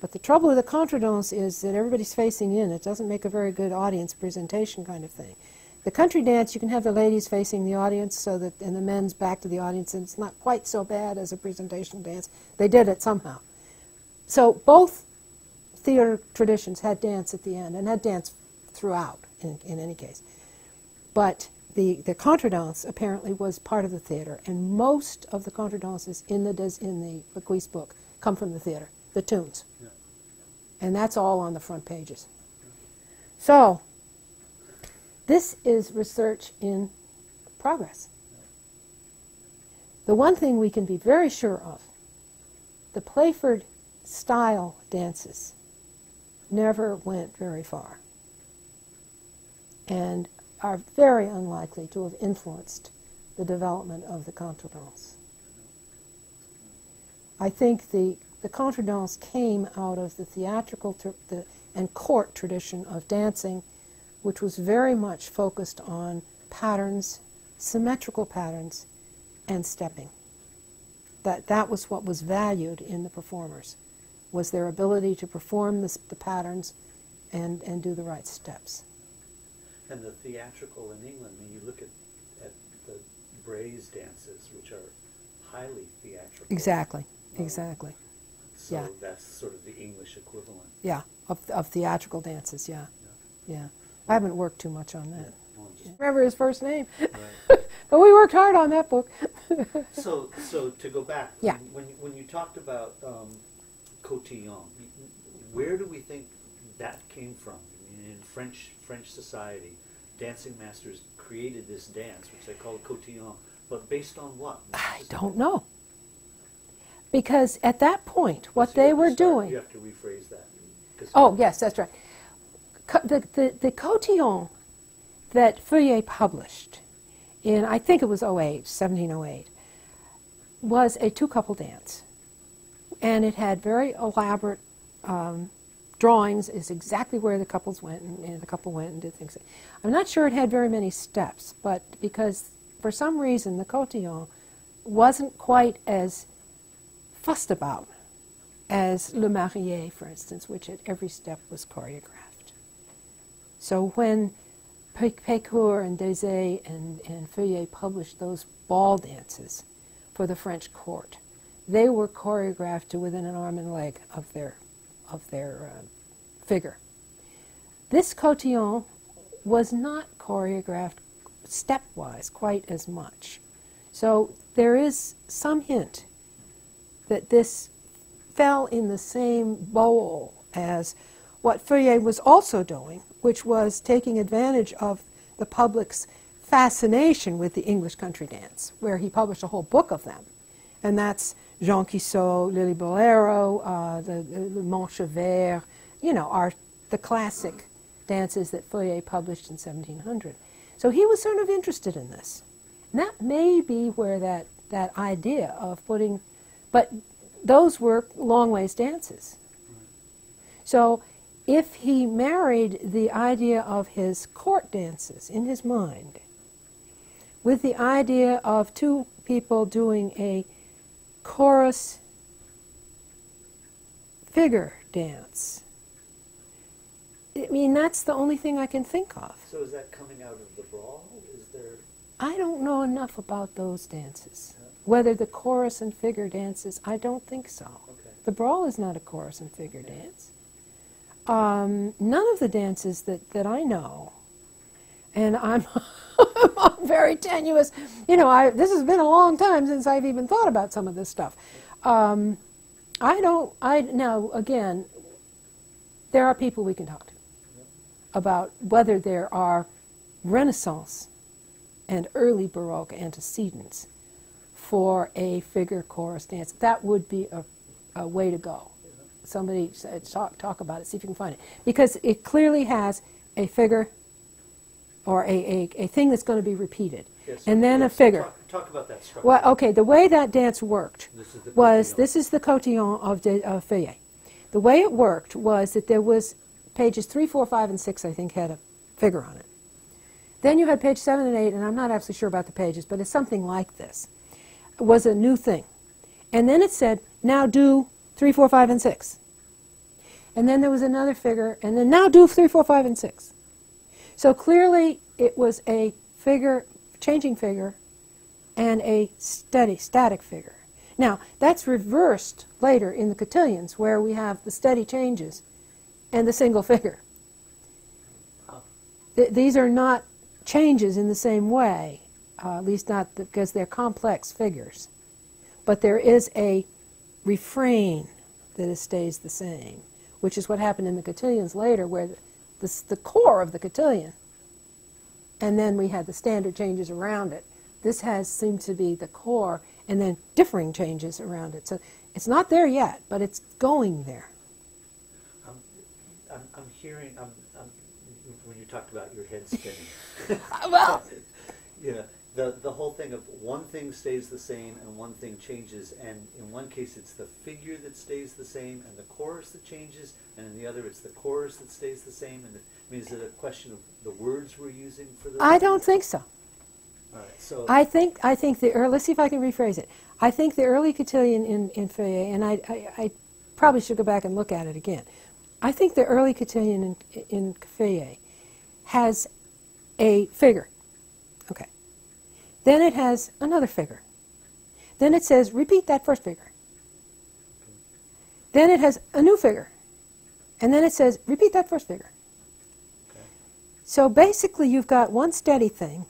Speaker 2: But the trouble with the contredanse is that everybody's facing in. It doesn't make a very good audience presentation kind of thing. The country dance, you can have the ladies facing the audience so that, and the men's back to the audience, and it's not quite so bad as a presentation dance. They did it somehow. So both theater traditions had dance at the end, and had dance throughout, in, in any case. But the, the contredanse apparently was part of the theater, and most of the contredances in the, in the La Cuisse book come from the theater the tunes. Yeah. And that's all on the front pages. So, this is research in progress. The one thing we can be very sure of the Playford style dances never went very far and are very unlikely to have influenced the development of the contredanse. I think the, the contredanse came out of the theatrical tr- the, and court tradition of dancing, which was very much focused on patterns, symmetrical patterns, and stepping. That, that was what was valued in the performers, was their ability to perform the, the patterns and, and do the right steps.
Speaker 1: And the theatrical in England, when you look at, at the Brays dances, which are highly theatrical.
Speaker 2: Exactly,
Speaker 1: Um,
Speaker 2: exactly.
Speaker 1: So
Speaker 2: yeah.
Speaker 1: that's sort of the English equivalent.
Speaker 2: Yeah, of, of theatrical dances, yeah.
Speaker 1: Yeah.
Speaker 2: Yeah. I haven't worked too much on that.
Speaker 1: Well, just-
Speaker 2: Remember his first name,
Speaker 1: right.
Speaker 2: but we worked hard on that book.
Speaker 1: So, so to go back,
Speaker 2: Yeah.
Speaker 1: when when you talked about um, cotillon, where do we think that came from? In French French society, dancing masters created this dance, which they called cotillon, but based on what?
Speaker 2: I don't know. Because at that point, what
Speaker 1: So
Speaker 2: they were
Speaker 1: start-
Speaker 2: doing.
Speaker 1: You have to rephrase that.
Speaker 2: Oh, yes, that's right. Co- the, the, the cotillon that Feuillet published in, I think it was 08, 1708, was a two couple dance. And it had very elaborate um, drawings, is exactly where the couples went, and, and the couple went and did things. I'm not sure it had very many steps, but because for some reason the cotillon wasn't quite as fussed about as Le Marié, for instance, which at every step was choreographed. So when Pécourt and Dezais and, and Feuillet published those ball dances for the French court, they were choreographed to within an arm and leg of their, of their uh, figure. This cotillon was not choreographed stepwise quite as much. So there is some hint that this fell in the same bowl as what Feuillet was also doing, which was taking advantage of the public's fascination with the English country dance, where he published a whole book of them. And that's Jean Quissot, Lilliburlero, uh, the, the Manche Vert, you know, are the classic dances that Feuillet published in 1700. So he was sort of interested in this. And that may be where that, that idea of putting, but those were long ways dances. So if he married the idea of his court dances in his mind with the idea of two people doing a chorus figure dance, I mean, that's the only thing I can think of.
Speaker 1: So is that coming out of the brawl? Is there?
Speaker 2: I don't know enough about those dances. Whether the chorus and figure dances, I don't think so.
Speaker 1: Okay.
Speaker 2: The brawl is not a chorus and figure dance. Um, none of the dances that, that I know, and I'm, very tenuous. You know, I, this has been a long time since I've even thought about some of this stuff. Um, I don't. I now again, there are people we can talk to about whether there are Renaissance and early Baroque antecedents for a figure chorus dance. That would be a, a way to go. Somebody said, talk, talk about it, see if you can find it. Because it clearly has a figure or a, a, a thing that's going to be repeated.
Speaker 1: Yes,
Speaker 2: and then a
Speaker 1: yes,
Speaker 2: figure.
Speaker 1: Talk, talk about that structure.
Speaker 2: Well, okay, the way that dance worked
Speaker 1: This
Speaker 2: was this is the cotillon of, de, of Feuillet. The way it worked was that there was pages three, four, five, and six. I think had a figure on it. Then you had page seven and eight, and I'm not absolutely sure about the pages, but it's something like this. It was a new thing, and then it said, "Now do three, four, five, and six. And then there was another figure, and then now do three, four, five, and six. So clearly, it was a figure, changing figure, and a steady, static figure. Now, that's reversed later in the cotillions, where we have the steady changes and the single figure. Th- these are not changes in the same way, uh, at least not because they're complex figures. But there is a refrain that stays the same, which is what happened in the cotillions later, where the, the, core of the cotillion, and then we had the standard changes around it. This has seemed to be the core, and then differing changes around it. So it's not there yet, but it's going there.
Speaker 1: I'm, I'm, I'm hearing, I'm, I'm, when you talked about your head spinning.
Speaker 2: well,
Speaker 1: yeah, the the whole thing of one thing stays the same and one thing changes, and in one case it's the figure that stays the same and the chorus that changes, and in the other it's the chorus that stays the same. And the, I mean, is it a question of the words we're using for the?
Speaker 2: I don't think so.
Speaker 1: All right, so
Speaker 2: I think I think the early, let's see if I can rephrase it. I think the early cotillion in in Feuillet, and I, I, I probably should go back and look at it again. I think the early cotillion in in Feuillet has a figure. Okay. Then it has another figure. Then it says repeat that first figure. Then it has a new figure. And then it says repeat that first figure.
Speaker 1: Okay.
Speaker 2: So basically you've got one steady thing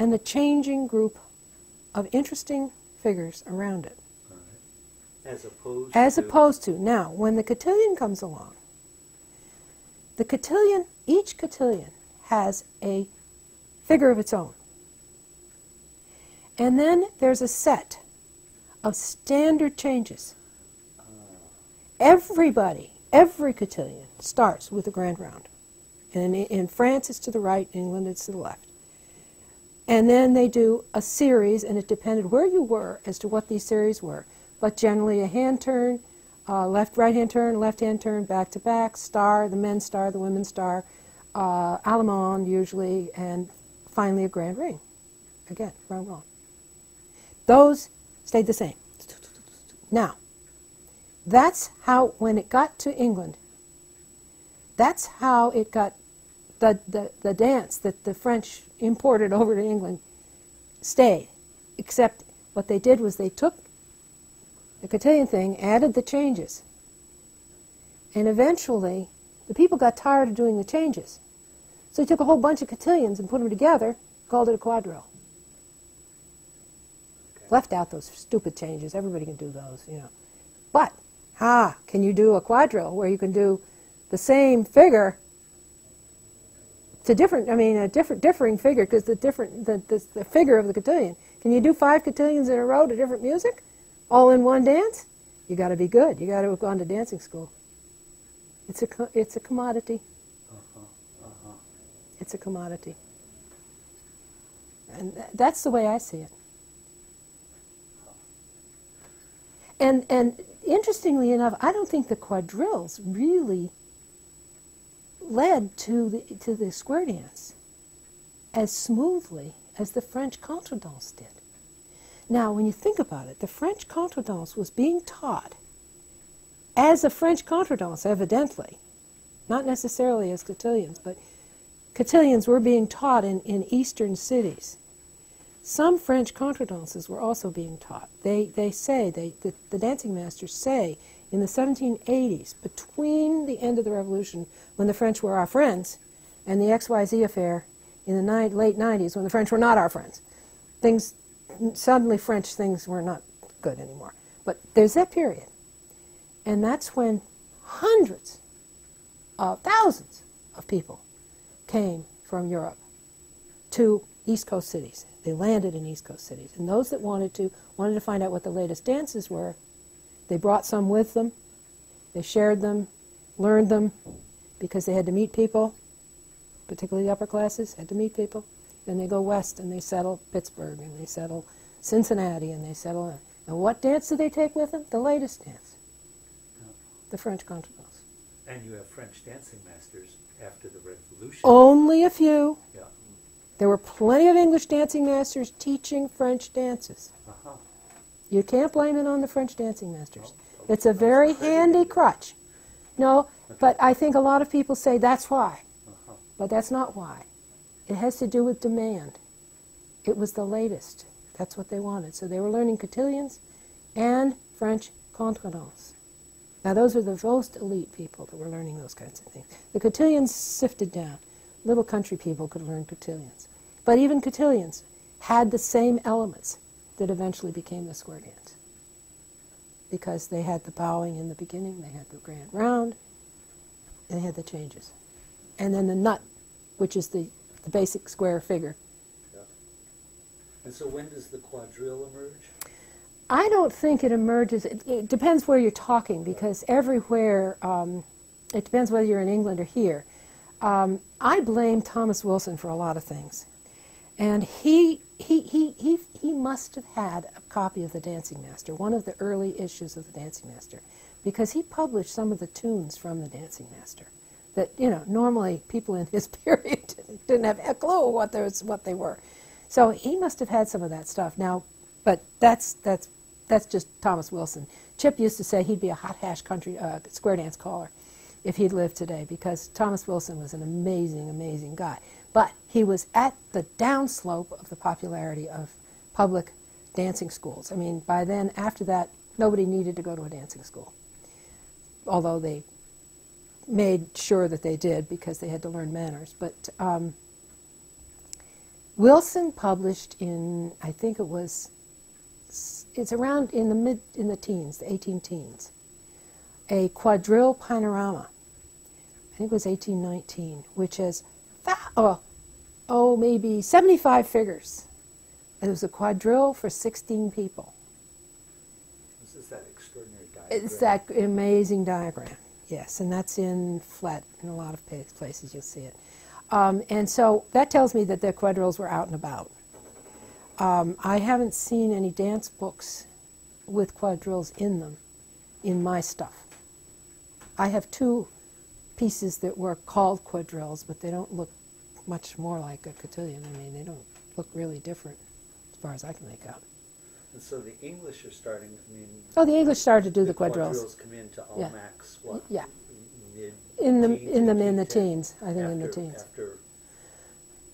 Speaker 2: and the changing group of interesting figures around it.
Speaker 1: right. as opposed
Speaker 2: As
Speaker 1: to,
Speaker 2: opposed to, now, when the cotillion comes along, the cotillion, each cotillion has a figure of its own. And then there's a set of standard changes. Everybody, every cotillion starts with a grand round. And in, in France, it's to the right, in England, it's to the left. And then they do a series, and it depended where you were as to what these series were. But generally, a hand turn, uh, left right hand turn, left hand turn, back to back, star, the men's star, the women's star, uh, allemande usually, and finally a grand ring. Again, round wrong. Those stayed the same. Now, that's how, when it got to England, that's how it got the, the, the dance that the French imported over to England stayed. Except what they did was they took the cotillion thing, added the changes, and eventually the people got tired of doing the changes. So they took a whole bunch of cotillions and put them together, called it a quadrille. Left out those stupid changes. Everybody can do those, you know. But, ah, can you do a quadrille where you can do the same figure to different, I mean, a different, differing figure because the different, the, the, the figure of the cotillion. Can you do five cotillions in a row to different music, all in one dance? You got to be good. You got to have gone to dancing school. It's a, it's a commodity.
Speaker 1: Uh-huh, uh-huh.
Speaker 2: It's a commodity. And th- that's the way I see it. And, and interestingly enough, I don't think the quadrilles really led to the, to the square dance as smoothly as the French contredanse did. Now, when you think about it, the French contredanse was being taught as a French contredanse, evidently, not necessarily as cotillions, but cotillions were being taught in, in eastern cities. Some French contredances were also being taught. They, they say, they, the, the dancing masters say, in the 1780s, between the end of the Revolution, when the French were our friends, and the XYZ affair in the ni- late 90s, when the French were not our friends, things suddenly French things were not good anymore. But there's that period, and that's when hundreds of thousands of people came from Europe to East Coast cities. They landed in East Coast cities, and those that wanted to wanted to find out what the latest dances were. They brought some with them. They shared them, learned them, because they had to meet people, particularly the upper classes had to meet people. Then they go west and they settle Pittsburgh and they settle Cincinnati and they settle. And what dance do they take with them? The latest dance, the French contredanse.
Speaker 1: And you have French dancing masters after the Revolution.
Speaker 2: Only a few.
Speaker 1: Yeah.
Speaker 2: There were plenty of English dancing masters teaching French dances.
Speaker 1: Uh-huh.
Speaker 2: You can't blame it on the French dancing masters. It's a very handy crutch. No, but I think a lot of people say that's why.
Speaker 1: Uh-huh.
Speaker 2: But that's not why. It has to do with demand. It was the latest. That's what they wanted. So they were learning cotillions and French contredanse. Now, those are the most elite people that were learning those kinds of things. The cotillions sifted down. Little country people could learn cotillions. But even cotillions had the same elements that eventually became the square dance. Because they had the bowing in the beginning, they had the grand round, and they had the changes. And then the nut, which is the, the basic square figure.
Speaker 1: Yeah. And so when does the quadrille emerge?
Speaker 2: I don't think it emerges. It, it depends where you're talking because everywhere, um, it depends whether you're in England or here. Um, I blame Thomas Wilson for a lot of things. And he he, he, he, he must have had a copy of The Dancing Master, one of the early issues of The Dancing Master, because he published some of the tunes from The Dancing Master that, you know, normally people in his period didn't have a clue what, was, what they were. So he must have had some of that stuff. Now, but that's, that's, that's just Thomas Wilson. Chip used to say he'd be a hot hash country uh, square dance caller if he'd lived today because Thomas Wilson was an amazing, amazing guy. But he was at the downslope of the popularity of public dancing schools. I mean, by then, after that, nobody needed to go to a dancing school, although they made sure that they did because they had to learn manners. But um, Wilson published in, I think it was, it's around in the mid, in the teens, the 18 teens, a quadrille panorama. I think it was 1819, which is oh, oh, maybe 75 figures. It was a quadrille for 16 people.
Speaker 1: This is that extraordinary diagram.
Speaker 2: It's that amazing diagram, yes, and that's in flat in a lot of places you'll see it. Um, and so that tells me that the quadrilles were out and about. Um, I haven't seen any dance books with quadrilles in them in my stuff. I have two pieces that were called quadrilles, but they don't look much more like a cotillion. I mean, they don't look really different as far as I can make out.
Speaker 1: And so the English are starting, I mean.
Speaker 2: Oh, the English started to do the,
Speaker 1: the
Speaker 2: quadrilles.
Speaker 1: quadrilles come into Almack's, yeah. what?
Speaker 2: Yeah.
Speaker 1: Mid
Speaker 2: in the in the in the teens, I think in the teens.
Speaker 1: After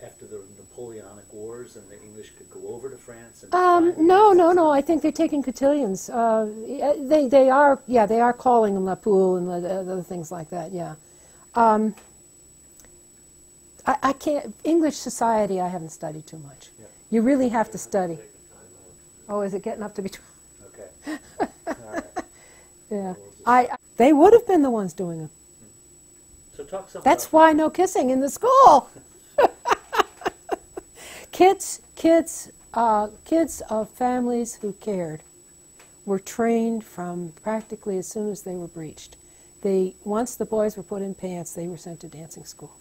Speaker 1: after the Napoleonic Wars, and the English could go over to France.
Speaker 2: um, no, no, no. I think they're taking cotillions. Uh, they they are yeah they are calling them la poule and other things like that. Yeah. Um, I, I, can't, English society I haven't studied too much. Yeah. You really have to study. Oh, is it getting up to be
Speaker 1: 12? Okay. right.
Speaker 2: Yeah. I, they would have been the ones doing it.
Speaker 1: So talk some
Speaker 2: That's why no kissing in the school. kids, kids, uh, kids of families who cared were trained from practically as soon as they were breeched. They, once the boys were put in pants, they were sent to dancing school.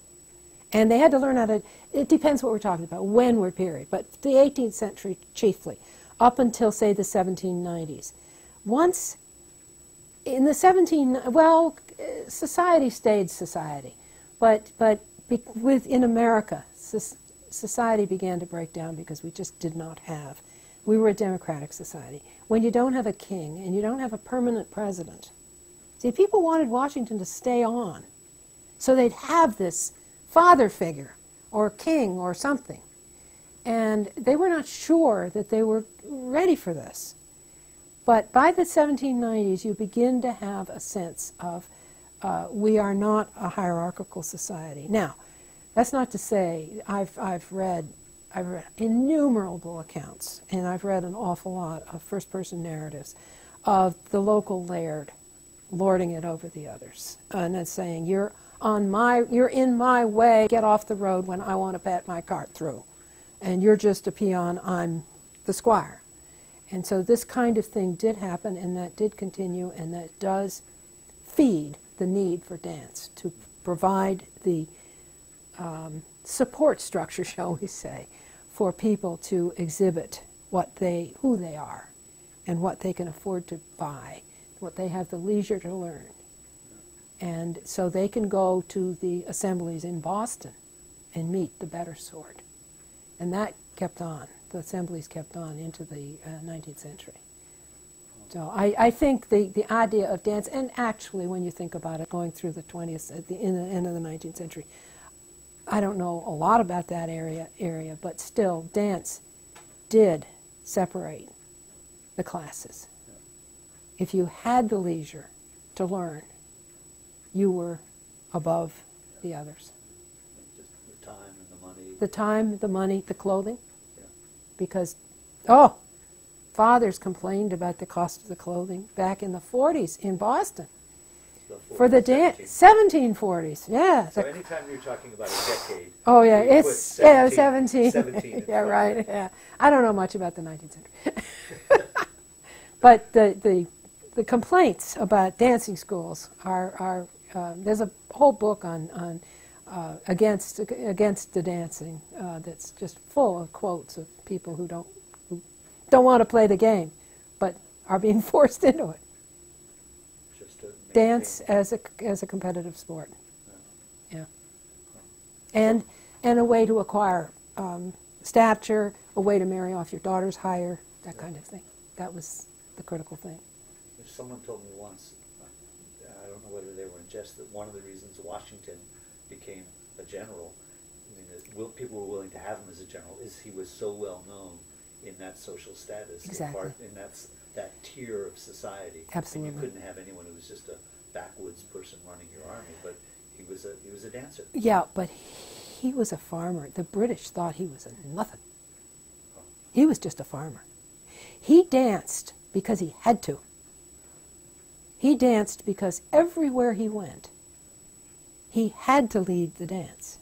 Speaker 2: And they had to learn how to, it depends what we're talking about, when we're period, but the 18th century chiefly, up until, say, the 1790s. Once, in the 17, well, society stayed society, but, but within America, society began to break down because we just did not have, we were a democratic society. When you don't have a king and you don't have a permanent president, See, people wanted Washington to stay on so they'd have this father figure or king or something. And they were not sure that they were ready for this. But by the 1790s, you begin to have a sense of uh, we are not a hierarchical society. Now, that's not to say I've, I've read I've read innumerable accounts, and I've read an awful lot of first-person narratives of the local laird lording it over the others and then saying, You're on my you're in my way, get off the road when I want to pat my cart through. And you're just a peon, I'm the squire. And so this kind of thing did happen and that did continue and that does feed the need for dance to provide the um, support structure, shall we say, for people to exhibit what they who they are and what they can afford to buy what they have the leisure to learn. And so they can go to the assemblies in Boston and meet the better sort. And that kept on. The assemblies kept on into the uh, 19th century. So I, I think the, the idea of dance, and actually when you think about it, going through the 20th, at the, in the end of the 19th century, I don't know a lot about that area, area, but still, dance did separate the classes if you had the leisure to learn, you were above the others.
Speaker 1: Just the time and the money.
Speaker 2: The time, the money, the clothing.
Speaker 1: Yeah.
Speaker 2: Because, oh, fathers complained about the cost of the clothing back in the 40s in Boston. For the dance, 1740s, yeah.
Speaker 1: So anytime you're talking about a decade.
Speaker 2: Oh yeah, it's
Speaker 1: 17,
Speaker 2: yeah 17.
Speaker 1: 17
Speaker 2: yeah, right. Yeah, I don't know much about the 19th century, but the the the complaints about dancing schools are, are uh, there's a whole book on, on uh, against against the dancing uh, that's just full of quotes of people who don't who don't want to play the game, but are being forced into it.
Speaker 1: Just to maintain-
Speaker 2: Dance as a as a competitive sport, yeah, and and a way to acquire um, stature, a way to marry off your daughters higher, that kind of thing. That was the critical thing.
Speaker 1: Someone told me once, uh, I don't know whether they were in jest, that one of the reasons Washington became a general, I mean, people were willing to have him as a general, is he was so well known in that social status. in
Speaker 2: Exactly.
Speaker 1: part- In that, that tier of society.
Speaker 2: Absolutely.
Speaker 1: And you couldn't have anyone who was just a backwoods person running your army, but he was a, he was a dancer.
Speaker 2: Yeah, but he was a farmer. The British thought he was a nothing. Oh. He was just a farmer. He danced because he had to. He danced because everywhere he went, he had to lead the dance.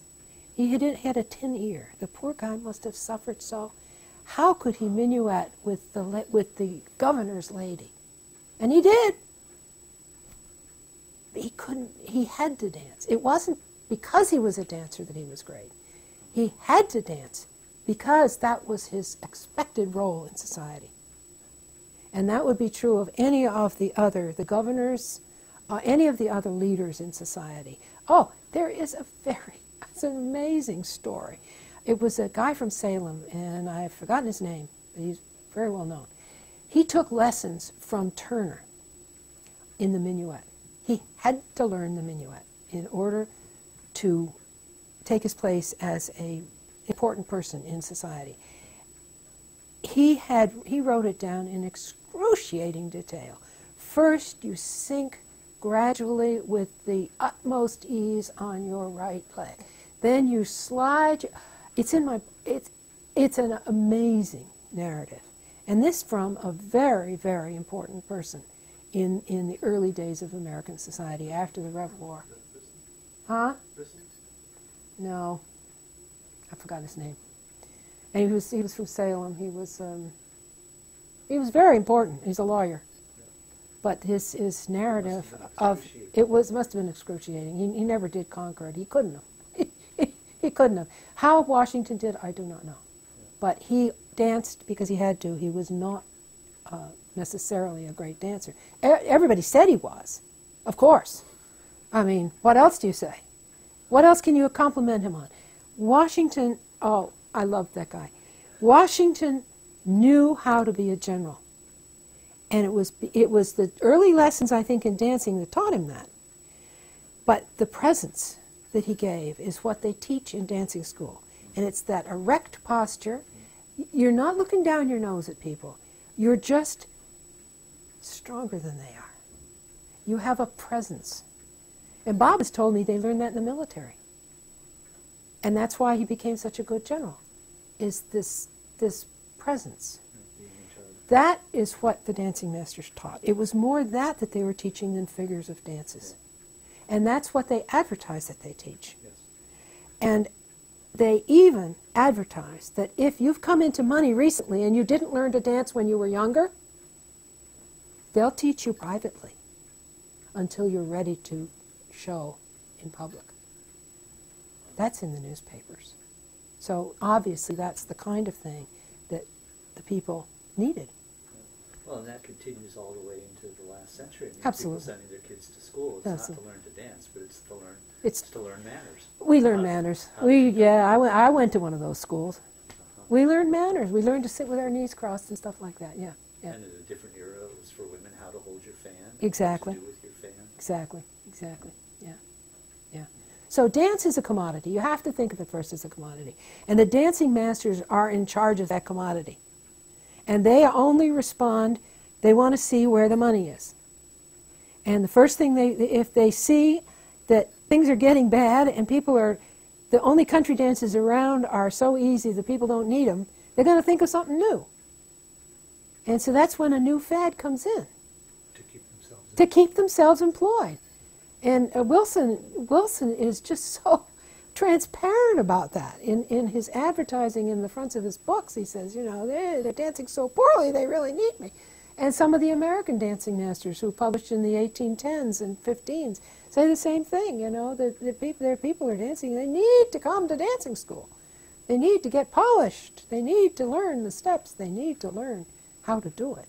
Speaker 2: He had, had a tin ear. The poor guy must have suffered so. How could he minuet with the, with the governor's lady? And he did. He couldn't he had to dance. It wasn't because he was a dancer that he was great. He had to dance because that was his expected role in society. And that would be true of any of the other the governors uh, any of the other leaders in society. Oh there is a very it's an amazing story it was a guy from salem and i've forgotten his name but he's very well known he took lessons from turner in the minuet he had to learn the minuet in order to take his place as a important person in society. He had he wrote it down in excruciating detail. First, you sink gradually with the utmost ease on your right leg. Then you slide. It's in my. It's it's an amazing narrative, and this from a very very important person in, in the early days of American society after the Rev War. Huh? No, I forgot his name. And he was he was from Salem. He was um, he was very important. He's a lawyer, but his his narrative of it was must have been excruciating. He, he never did conquer it. He couldn't have. He, couldn't have. How Washington did, I do not know. But he danced because he had to. He was not uh, necessarily a great dancer. E- Everybody said he was, of course. I mean, what else do you say? What else can you compliment him on? Washington, oh, I love that guy. Washington knew how to be a general. And it was, it was the early lessons, I think, in dancing that taught him that. But the presence that he gave is what they teach in dancing school. And it's that erect posture. You're not looking down your nose at people. You're just stronger than they are. You have a presence. And Bob has told me they learned that in the military. And that's why he became such a good general, is this, this presence. That is what the dancing masters taught. It was more that that they were teaching than figures of dances. And that's what they advertise that they teach.
Speaker 1: Yes.
Speaker 2: And they even advertise that if you've come into money recently and you didn't learn to dance when you were younger, they'll teach you privately until you're ready to show in public. That's in the newspapers. So obviously, that's the kind of thing that the people needed.
Speaker 1: Well, and that continues all the way into the last century. I mean,
Speaker 2: Absolutely.
Speaker 1: People sending their kids to school, it's not to learn to dance, but it's to learn,
Speaker 2: It's
Speaker 1: it's to learn manners.
Speaker 2: we learn
Speaker 1: How-
Speaker 2: manners.
Speaker 1: how
Speaker 2: We yeah, I went I went to one of those schools.
Speaker 1: Uh-huh.
Speaker 2: We learned manners. We learned to sit with our knees crossed and stuff like that. Yeah, yeah.
Speaker 1: And in a different era, it was for women how to hold your fan.
Speaker 2: Exactly.
Speaker 1: What to do with your fan.
Speaker 2: Exactly, exactly. Yeah, yeah. So dance is a commodity. You have to think of it first as a commodity. And the dancing masters are in charge of that commodity. And they only respond, they want to see where the money is. And the first thing they, if they see that things are getting bad and people are, the only country dances around are so easy that people don't need them, they're going to think of something new. And so that's when a new fad comes in
Speaker 1: To keep themselves.
Speaker 2: to keep themselves employed. And uh, Wilson Wilson is just so transparent about that. In in his advertising in the fronts of his books, he says, you know, they, they're dancing so poorly, they really need me. And some of the American dancing masters who published in the 1810s and 15s say the same thing. You know, the, the people, their people are dancing. They need to come to dancing school. They need to get polished. They need to learn the steps. They need to learn how to do it.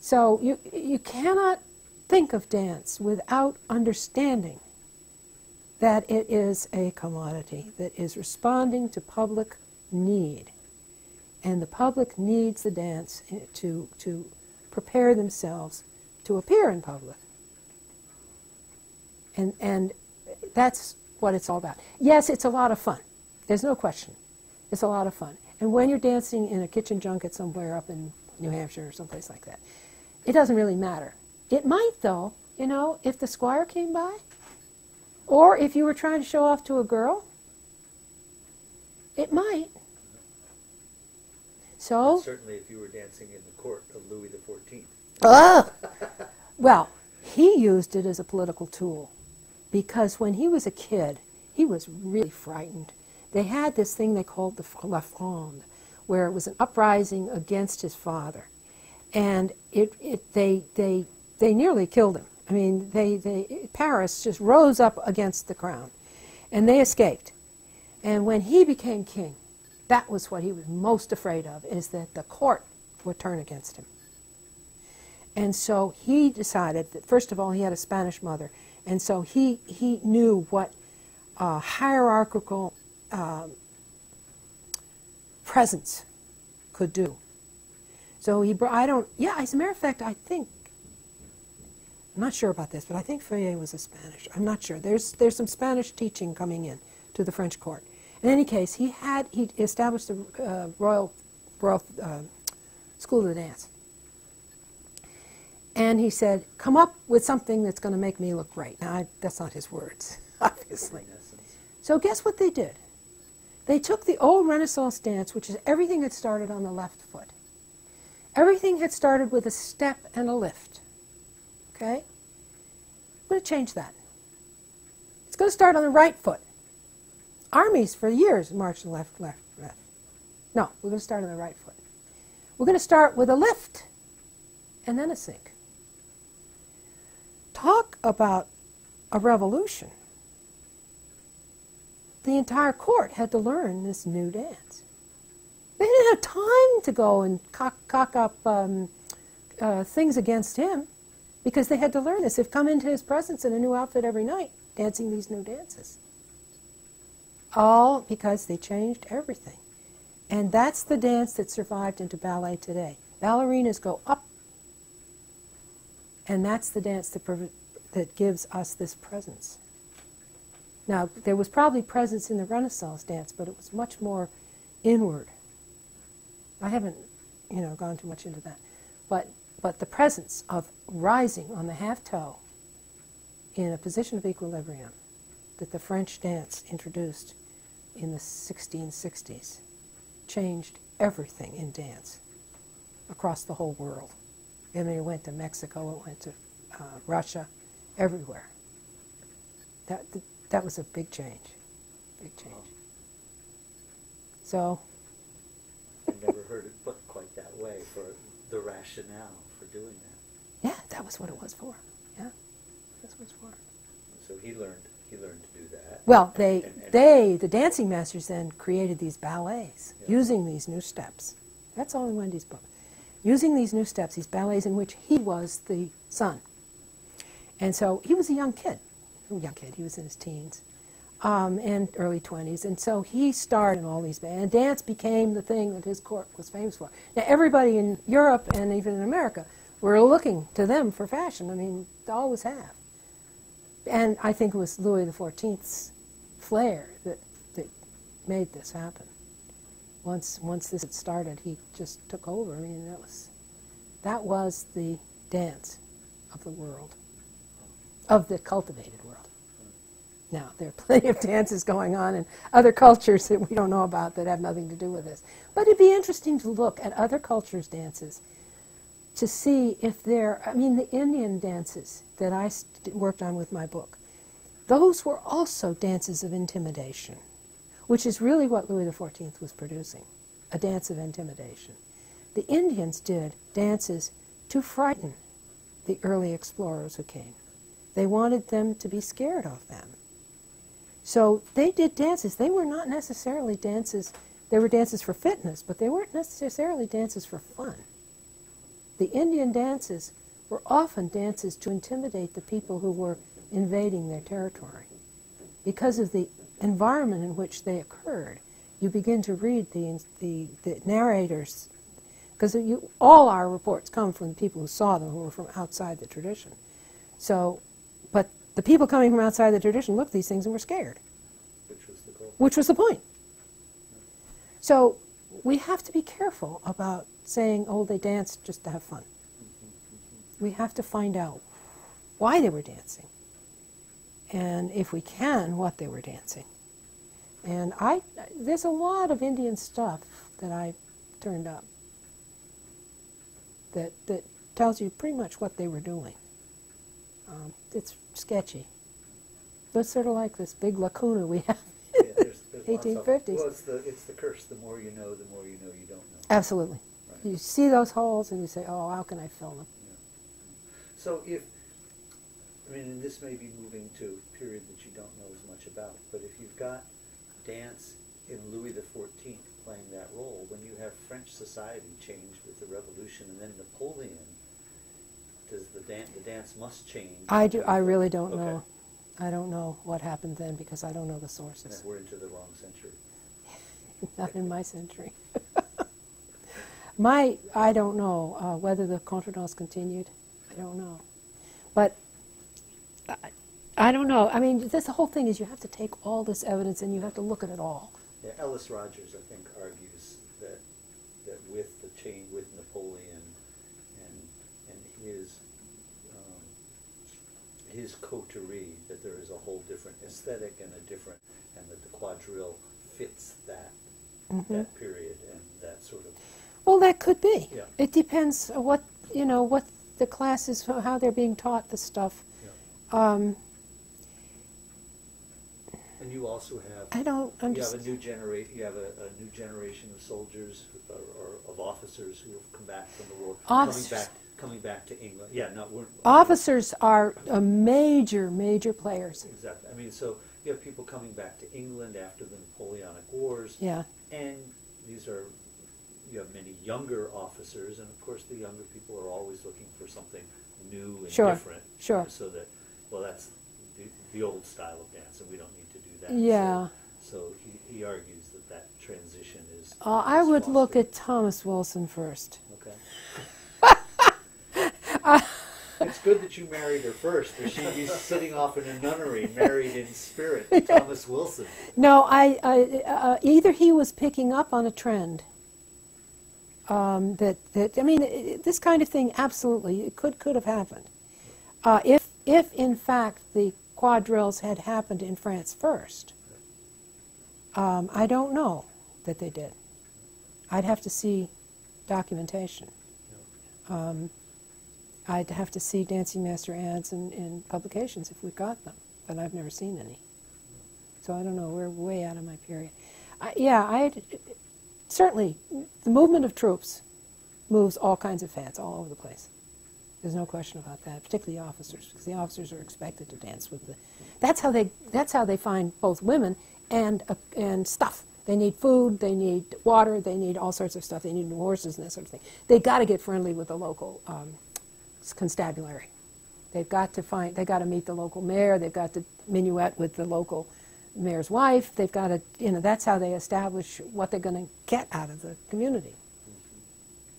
Speaker 2: So you, you cannot think of dance without understanding that it is a commodity that is responding to public need. And the public needs the dance eh, to, to prepare themselves to appear in public. And, and that's what it's all about. Yes, it's a lot of fun. There's no question. It's a lot of fun. And when you're dancing in a kitchen junket somewhere up in New Hampshire or someplace like that, it doesn't really matter. It might, though, you know, if the squire came by, or if you were trying to show off to a girl, it might. So
Speaker 1: certainly, if you were dancing in the court of Louis the Fourteenth.
Speaker 2: Oh, well, he used it as a political tool because when he was a kid, he was really frightened. They had this thing they called the La Fronde, where it was an uprising against his father, and it, it they they they nearly killed him. I mean, they, they Paris just rose up against the crown, and they escaped. And when he became king, that was what he was most afraid of, is that the court would turn against him. And so he decided that, first of all, he had a Spanish mother, and so he, he knew what uh, hierarchical uh, presence could do. So he brought, I don't, yeah, as a matter of fact, I think, I'm not sure about this, but I think Feuillet was a Spanish. I'm not sure. There's, there's some Spanish teaching coming in to the French court. In any case, he had he established the uh, Royal Royal uh, School of Dance, and he said, "Come up with something that's going to make me look great." Now, I, that's not his words, obviously. So, guess what they did? They took the old Renaissance dance, which is everything had started on the left foot. Everything had started with a step and a lift. Okay? I'm going to change that. It's going to start on the right foot. Armies for years marched left, left, left. No, we're going to start on the right foot. We're going to start with a lift and then a sink. Talk about a revolution. The entire court had to learn this new dance. They didn't have time to go and cock, cock up um, uh, things against him because they had to learn this. They've come into his presence in a new outfit every night, dancing these new dances all because they changed everything. And that's the dance that survived into ballet today. Ballerinas go up, and that's the dance that, that gives us this presence. Now, there was probably presence in the Renaissance dance, but it was much more inward. I haven't, you know, gone too much into that. But, but the presence of rising on the half toe in a position of equilibrium that the French dance introduced in the 1660s changed everything in dance across the whole world. I mean, it went to Mexico, it went to uh, Russia, everywhere. That, that was a big change, big change. So.
Speaker 1: I never heard it put quite that way for the rationale for doing that.
Speaker 2: Yeah, that was what it was for. Yeah, that's what it's for.
Speaker 1: So he learned he learned to do that.
Speaker 2: Well, they, and, and they, the dancing masters, then created these ballets yeah. using these new steps. That's all in Wendy's book. Using these new steps, these ballets in which he was the sun. And so he was a young kid, a young kid. He was in his teens um, and early 20s. And so he starred in all these bands. And dance became the thing that his court was famous for. Now, everybody in Europe and even in America were looking to them for fashion. I mean, they always have and I think it was Louis XIV's flair that, that made this happen. Once, once this had started, he just took over. I mean, that was, that was the dance of the world, of the cultivated. Now, there are plenty of dances going on in other cultures that we don't know about that have nothing to do with this. But it'd be interesting to look at other cultures' dances to see if they're, I mean, the Indian dances that I worked on with my book, those were also dances of intimidation, which is really what Louis XIV was producing a dance of intimidation. The Indians did dances to frighten the early explorers who came. They wanted them to be scared of them. So they did dances. They were not necessarily dances, they were dances for fitness, but they weren't necessarily dances for fun. The Indian dances were often dances to intimidate the people who were invading their territory. Because of the environment in which they occurred, you begin to read the, the, the narrators, because you all our reports come from the people who saw them, who were from outside the tradition. So, the people coming from outside the tradition looked at these things and were scared.
Speaker 1: Which was the.
Speaker 2: Which was the point. So we have to be careful about saying, oh, they danced just to have fun. We have to find out why they were dancing, and if we can, what they were dancing. And I, there's a lot of Indian stuff that I turned up that, that tells you pretty much what they were doing. Um, it's sketchy. But it's sort of like this big lacuna we have.
Speaker 1: Yeah, there's, there's
Speaker 2: 1850s.
Speaker 1: Well, it's the, it's the curse, the more you know, the more you know you don't know.
Speaker 2: Absolutely.
Speaker 1: Right.
Speaker 2: You see those holes and you say, oh, how can I fill them?
Speaker 1: So if, I mean, and this may be moving to a period that you don't know as much about, but if you've got dance in Louis the Fourteenth playing that role, when you have French society change with the Revolution and then Napoleon, does the dance, the dance must change?
Speaker 2: I, do, I really don't
Speaker 1: Okay.
Speaker 2: know. I don't know what happened then because I don't know the sources.
Speaker 1: we're into the wrong century.
Speaker 2: Not in my century. my, I don't know uh, whether the contredanse continued. I don't know. But I, I don't know. I mean, this the whole thing is you have to take all this evidence and you have to look at it all.
Speaker 1: Yeah, Ellis Rogers, I think, argues that, that with the change, with Napoleon and, and his, um, his coterie, that there is a whole different aesthetic and a different, and that the quadrille fits that, that period and that sort of,
Speaker 2: Well, that could be.
Speaker 1: Yeah.
Speaker 2: It depends what you know what the classes how they're being taught the stuff.
Speaker 1: yeah.
Speaker 2: Um,
Speaker 1: And you also have,
Speaker 2: I don't
Speaker 1: you have a new generation. you have a, a new generation of soldiers or, or of officers who have come back from the war, coming
Speaker 2: Officers.
Speaker 1: back, coming back to England. Yeah, no, we're.
Speaker 2: Officers are a major, major players.
Speaker 1: Exactly. I mean, so you have people coming back to England after the Napoleonic Wars,
Speaker 2: Yeah.
Speaker 1: and these are you have many younger officers, and of course, the younger people are always looking for something new and
Speaker 2: Sure,
Speaker 1: different.
Speaker 2: sure.
Speaker 1: So that, well, that's the, the old style of dance, and we don't need to do that.
Speaker 2: Yeah.
Speaker 1: So, so he, he argues that that transition is.
Speaker 2: Uh, I would look at Thomas Wilson first.
Speaker 1: It's good that you married her first, or she'd be sitting off in a nunnery, married in spirit to Thomas Wilson.
Speaker 2: No, I, I uh, either he was picking up on a trend. Um, that, that I mean, i- i- this kind of thing absolutely it could could have happened. Uh, if if in fact the quadrilles had happened in France first, um, I don't know that they did. I'd have to see documentation. Um, I'd have to see Dancing Master ads in, in publications if we got them, but I've never seen any. So I don't know. We're way out of my period. I, yeah, I certainly the movement of troops moves all kinds of fads all over the place. There's no question about that, particularly officers, because the officers are expected to dance with the. That's how they. That's how they find both women and uh, and stuff. They need food. They need water. They need all sorts of stuff. They need horses and that sort of thing. They got to get friendly with the local um, constabulary. They've got to find. they've got to meet the local mayor. They've got to minuet with the local mayor's wife. They've got to. You know, that's how they establish what they're going to get out of the community.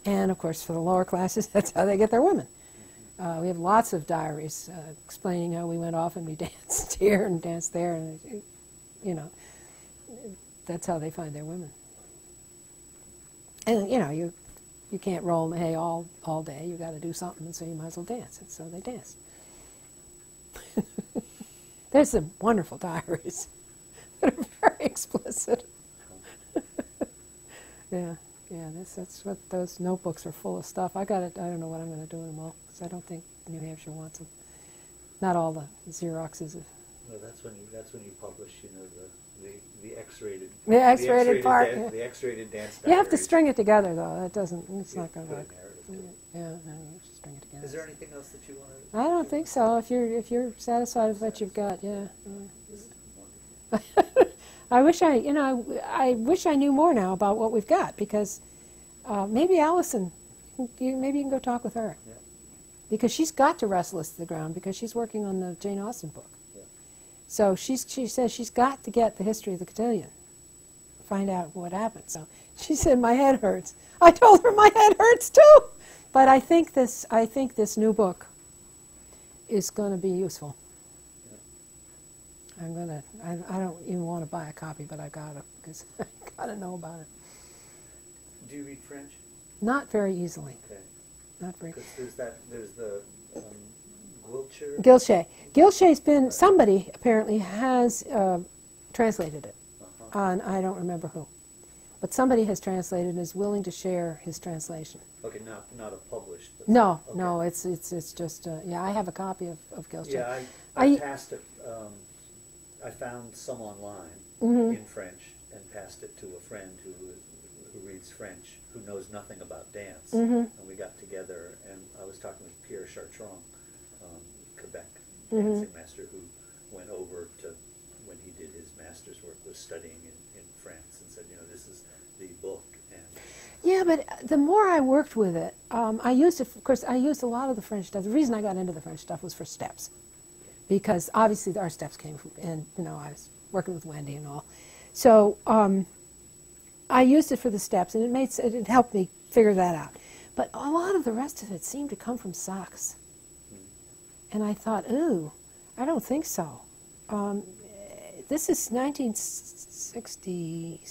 Speaker 2: And of course, for the lower classes, that's how they get their women. Uh, we have lots of diaries uh, explaining how we went off and we danced here and danced there, and you know, that's how they find their women. And you know, you you can't roll in the hay all all day. You got to do something, and so you might as well dance. And so they dance. There's some wonderful diaries that are very explicit. yeah, yeah. This, that's what those notebooks are full of stuff. I got it. I don't know what I'm going to do with them all because I don't think New Hampshire wants them. Not all the Xeroxes of
Speaker 1: Well, that's when you, that's when you publish, you know, the, the, the X-rated.
Speaker 2: The X-rated part,
Speaker 1: dan-
Speaker 2: yeah.
Speaker 1: The X-rated dance
Speaker 2: You have to string it together, though. That doesn't. It's
Speaker 1: Yeah,
Speaker 2: not going to work.
Speaker 1: narrative.
Speaker 2: Yeah, no, you string it together.
Speaker 1: Is there anything else that you wanted?
Speaker 2: I don't think so. If you're if you're satisfied with what you've got, yeah.
Speaker 1: This.
Speaker 2: I wish I, you know, I, I wish I knew more now about what we've got because uh, maybe Allison, you, maybe you can go talk with her
Speaker 1: Yeah.
Speaker 2: because she's got to wrestle us to the ground because she's working on the Jane Austen book. So she's she says she's got to get the history of the cotillion, find out what happened. So she said my head hurts. I told her my head hurts too, but I think this I think this new book is going to be useful. I'm gonna. I, I don't even want to buy a copy, but I gotta because I gotta know about it.
Speaker 1: Do you read French?
Speaker 2: Not very easily.
Speaker 1: Okay.
Speaker 2: Not very.
Speaker 1: Because there's that, there's the um.
Speaker 2: Guilcher. Guilcher's been somebody apparently has uh, translated it.
Speaker 1: Uh-huh.
Speaker 2: On I don't remember who, but somebody has translated and is willing to share his translation.
Speaker 1: Okay, not, not a published.
Speaker 2: No,
Speaker 1: okay.
Speaker 2: no, it's it's it's just uh, yeah. I have a copy of of Gilshay.
Speaker 1: Yeah, I, I
Speaker 2: I-
Speaker 1: passed it, um, I found some online
Speaker 2: Mhm.
Speaker 1: in French and passed it to a friend who, who reads French, who knows nothing about dance.
Speaker 2: Mhm.
Speaker 1: And we got together and I was talking with Pierre Chartrand, um, Quebec
Speaker 2: Mhm.
Speaker 1: dancing master, who went over to, when he did his master's work, was studying in, in France and said, you know, this is the book and
Speaker 2: Yeah, but the more I worked with it, um, I used it. Of course, I used a lot of the French stuff. The reason I got into the French stuff was for steps, because obviously our steps came from, and you know, I was working with Wendy and all. So um, I used it for the steps, and it made it helped me figure that out. But a lot of the rest of it seemed to come from Sachs, and I thought, ooh, I don't think so. Um, this is 1960.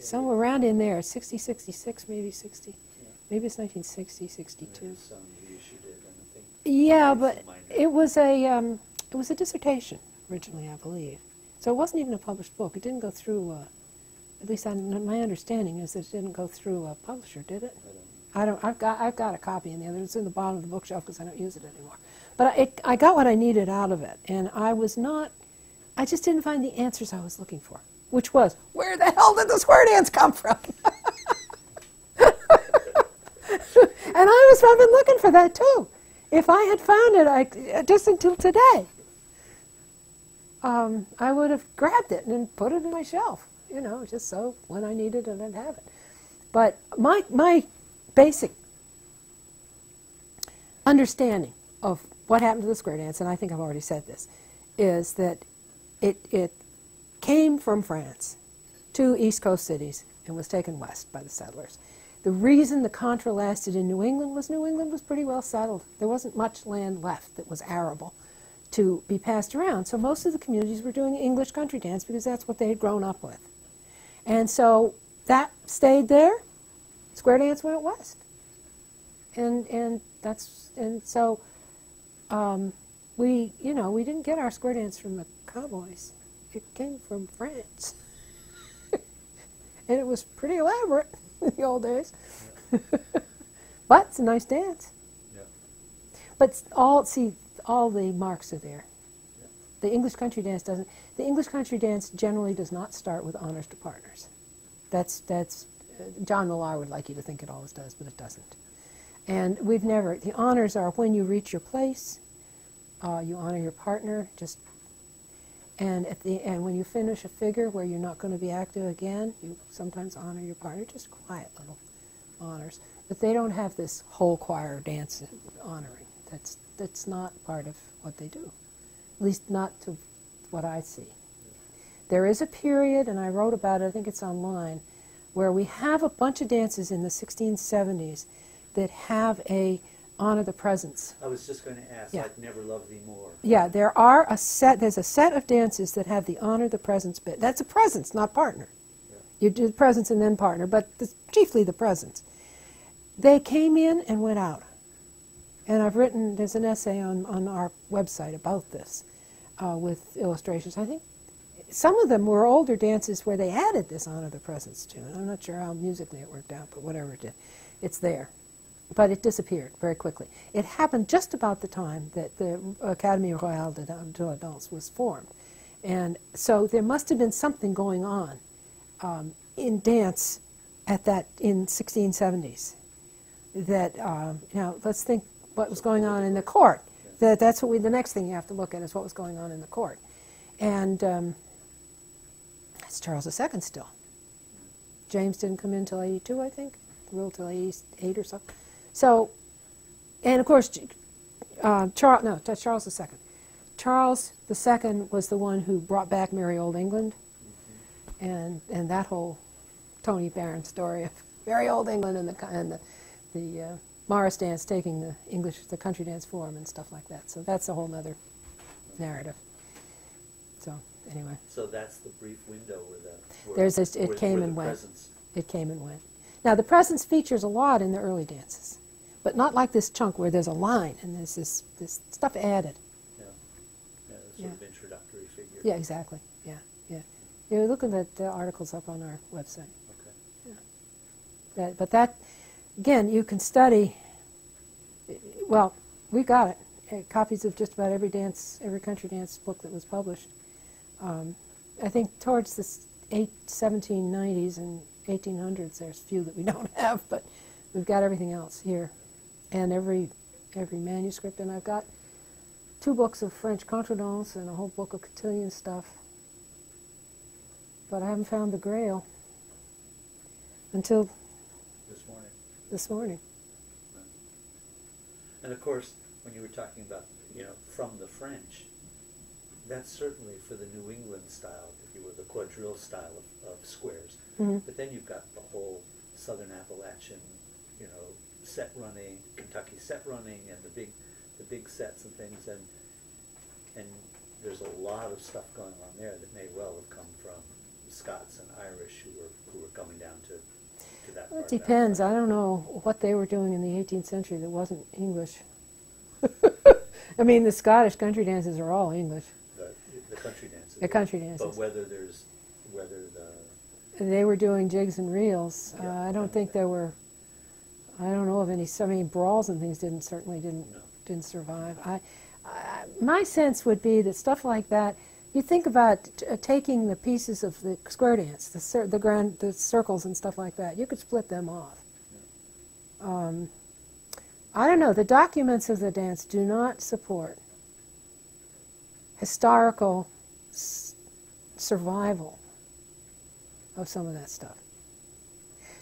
Speaker 2: Somewhere around in there, 60, 66, maybe 60.
Speaker 1: Yeah.
Speaker 2: Maybe it's 1960, 62.
Speaker 1: there's some reissued it and I think.
Speaker 2: Yeah, but it was a um, it was a dissertation originally, I believe. So it wasn't even a published book. It didn't go through. Uh, at least I, my understanding is that it didn't go through a publisher, did it?
Speaker 1: I don't.
Speaker 2: I don't I've got. I've got a copy in the other. It's in the bottom of the bookshelf because I don't use it anymore. But I, it, I got what I needed out of it, and I was not. I just didn't find the answers I was looking for, which was where the hell did the square dance come from? and I was. I've been looking for that too. If I had found it, I just until today, um, I would have grabbed it and put it in my shelf. You know, just so when I needed it, I'd have it. But my my basic understanding of what happened to the square dance, and I think I've already said this, is that it it came from France to East Coast cities and was taken west by the settlers. The reason the contra lasted in New England was New England was pretty well settled. There wasn't much land left that was arable to be passed around. So most of the communities were doing English country dance because that's what they had grown up with. And so that stayed there. Square dance went west. And and that's and so um, we you know we didn't get our square dance from the cowboys. It came from France, and it was pretty elaborate in the old days. but it's a nice dance.
Speaker 1: Yeah.
Speaker 2: But all see all the marks are there.
Speaker 1: Yeah.
Speaker 2: The English country dance doesn't. The English country dance generally does not start with honors to partners. That's that's uh, John Millar would like you to think it always does, but it doesn't. And we've never. The honors are when you reach your place. Uh, you honor your partner. Just and at the and when you finish a figure where you're not going to be active again, you sometimes honor your partner. Just quiet little honors, but they don't have this whole choir dance honoring. That's that's not part of what they do, at least not to what I see. There is a period, and I wrote about it. I think it's online, where we have a bunch of dances in the 1670s that have a honor the presence.
Speaker 1: I was just going to ask,
Speaker 2: Yeah.
Speaker 1: like Never Love Thee More.
Speaker 2: Yeah, there are a set. There's a set of dances that have the honor the presence bit. That's a presence, not partner.
Speaker 1: Yeah.
Speaker 2: You do the presence and then partner, but the, chiefly the presence. They came in and went out, and I've written. There's an essay on on our website about this, uh, with illustrations. I think some of them were older dances where they added this honor the presence to, and I'm not sure how musically it worked out, but whatever it did, it's there. But it disappeared very quickly. It happened just about the time that the Académie Royale de, la Danse was formed. And so there must have been something going on um, in dance at that in 1670s. That um, now let's think what was going on in the court. That that's what we. The next thing you have to look at is what was going on in the court, and um, it's Charles II still. James didn't come in until 82, I think. Ruled till 88 or so. So, and of course, uh, Charles. No, that's Charles II. Charles II was the one who brought back Merry Old England, and and that whole Tony Barrand story of Merry Old England and the and the, the uh, Morris dance taking the English the country dance form and stuff like that. So that's a whole other narrative. So anyway,
Speaker 1: So that's the brief window where the. where-
Speaker 2: There's this- it
Speaker 1: where-
Speaker 2: came
Speaker 1: where
Speaker 2: and
Speaker 1: the
Speaker 2: went.
Speaker 1: presence-
Speaker 2: it came and went. Now the presence features a lot in the early dances, but not like this chunk where there's a line and there's this this stuff added.
Speaker 1: Yeah, yeah, the
Speaker 2: Yeah.
Speaker 1: sort of introductory figure.
Speaker 2: Yeah, exactly. Yeah, yeah. You're looking at the articles up on our website.
Speaker 1: Okay.
Speaker 2: That, but that, again, you can study. Well, we got it. Uh, Copies of just about every dance, every country dance book that was published. Um, I think towards the s- eight, 1790s and 1800s, there's few that we don't have, but we've got everything else here, and every every manuscript. And I've got two books of French contredanse and a whole book of cotillion stuff. But I haven't found the Grail until
Speaker 1: This morning.
Speaker 2: this morning.
Speaker 1: And of course, when you were talking about, you know, from the French, that's certainly for the New England style, if you will, the quadrille style of, of squares.
Speaker 2: Mhm.
Speaker 1: But then you've got the whole Southern Appalachian, you know, set running, Kentucky set running, and the big, the big sets and things, and and there's a lot of stuff going on there that may well have come from Scots and Irish who were who were coming down to to that.
Speaker 2: Well, it depends. I don't know what they were doing in the 18th century that wasn't English. I mean, the Scottish country dances are all English.
Speaker 1: the, the country dances.
Speaker 2: The country dances.
Speaker 1: But whether there's, whether the,
Speaker 2: They were doing jigs and reels. Uh, I don't think there were. I don't know of any. I mean, brawls and things didn't certainly didn't
Speaker 1: No.
Speaker 2: didn't survive. I, I, my sense would be that stuff like that. You think about t- uh, taking the pieces of the square dance, the the grand, the circles and stuff like that. You could split them off. Um, I don't know. The documents of the dance do not support historical s- survival of some of that stuff.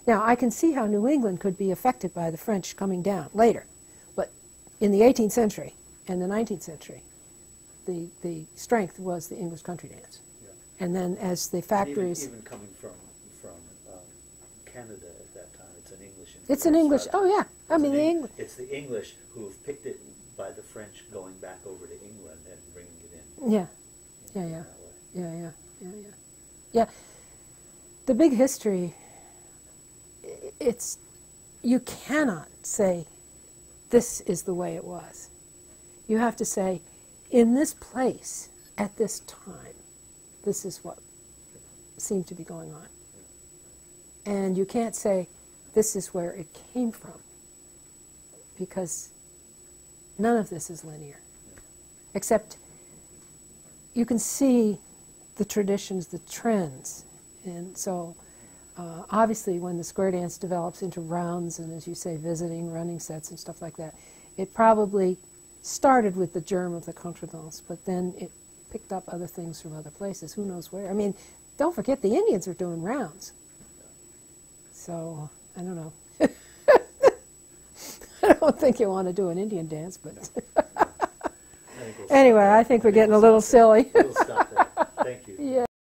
Speaker 2: Now, I can see how New England could be affected by the French coming down later, but in the 18th century and the 19th century, the, the strength was the English country dance.
Speaker 1: Yeah.
Speaker 2: And then as the factories.
Speaker 1: even coming from, from um, Canada at that time, it's an English.
Speaker 2: It's an English. Oh, yeah. I mean, the
Speaker 1: Eng-
Speaker 2: English.
Speaker 1: It's the English who have picked it by the French going back over to England and bringing it in.
Speaker 2: Yeah, Yeah, yeah. yeah, yeah, yeah, yeah. Yeah. The big history, it's, you cannot say this is the way it was. You have to say, in this place, at this time, this is what seemed to be going on. And you can't say, this is where it came from, because none of this is linear. Except you can see the traditions, the trends. And so, uh, obviously, when the square dance develops into rounds and, as you say, visiting, running sets, and stuff like that, it probably started with the germ of the contredanse, but then it picked up other things from other places. Who knows where? I mean, don't forget the Indians are doing rounds. So, I don't know. I don't think you want to do an Indian dance, but
Speaker 1: I we'll
Speaker 2: anyway. I think we're getting a little silly.
Speaker 1: We'll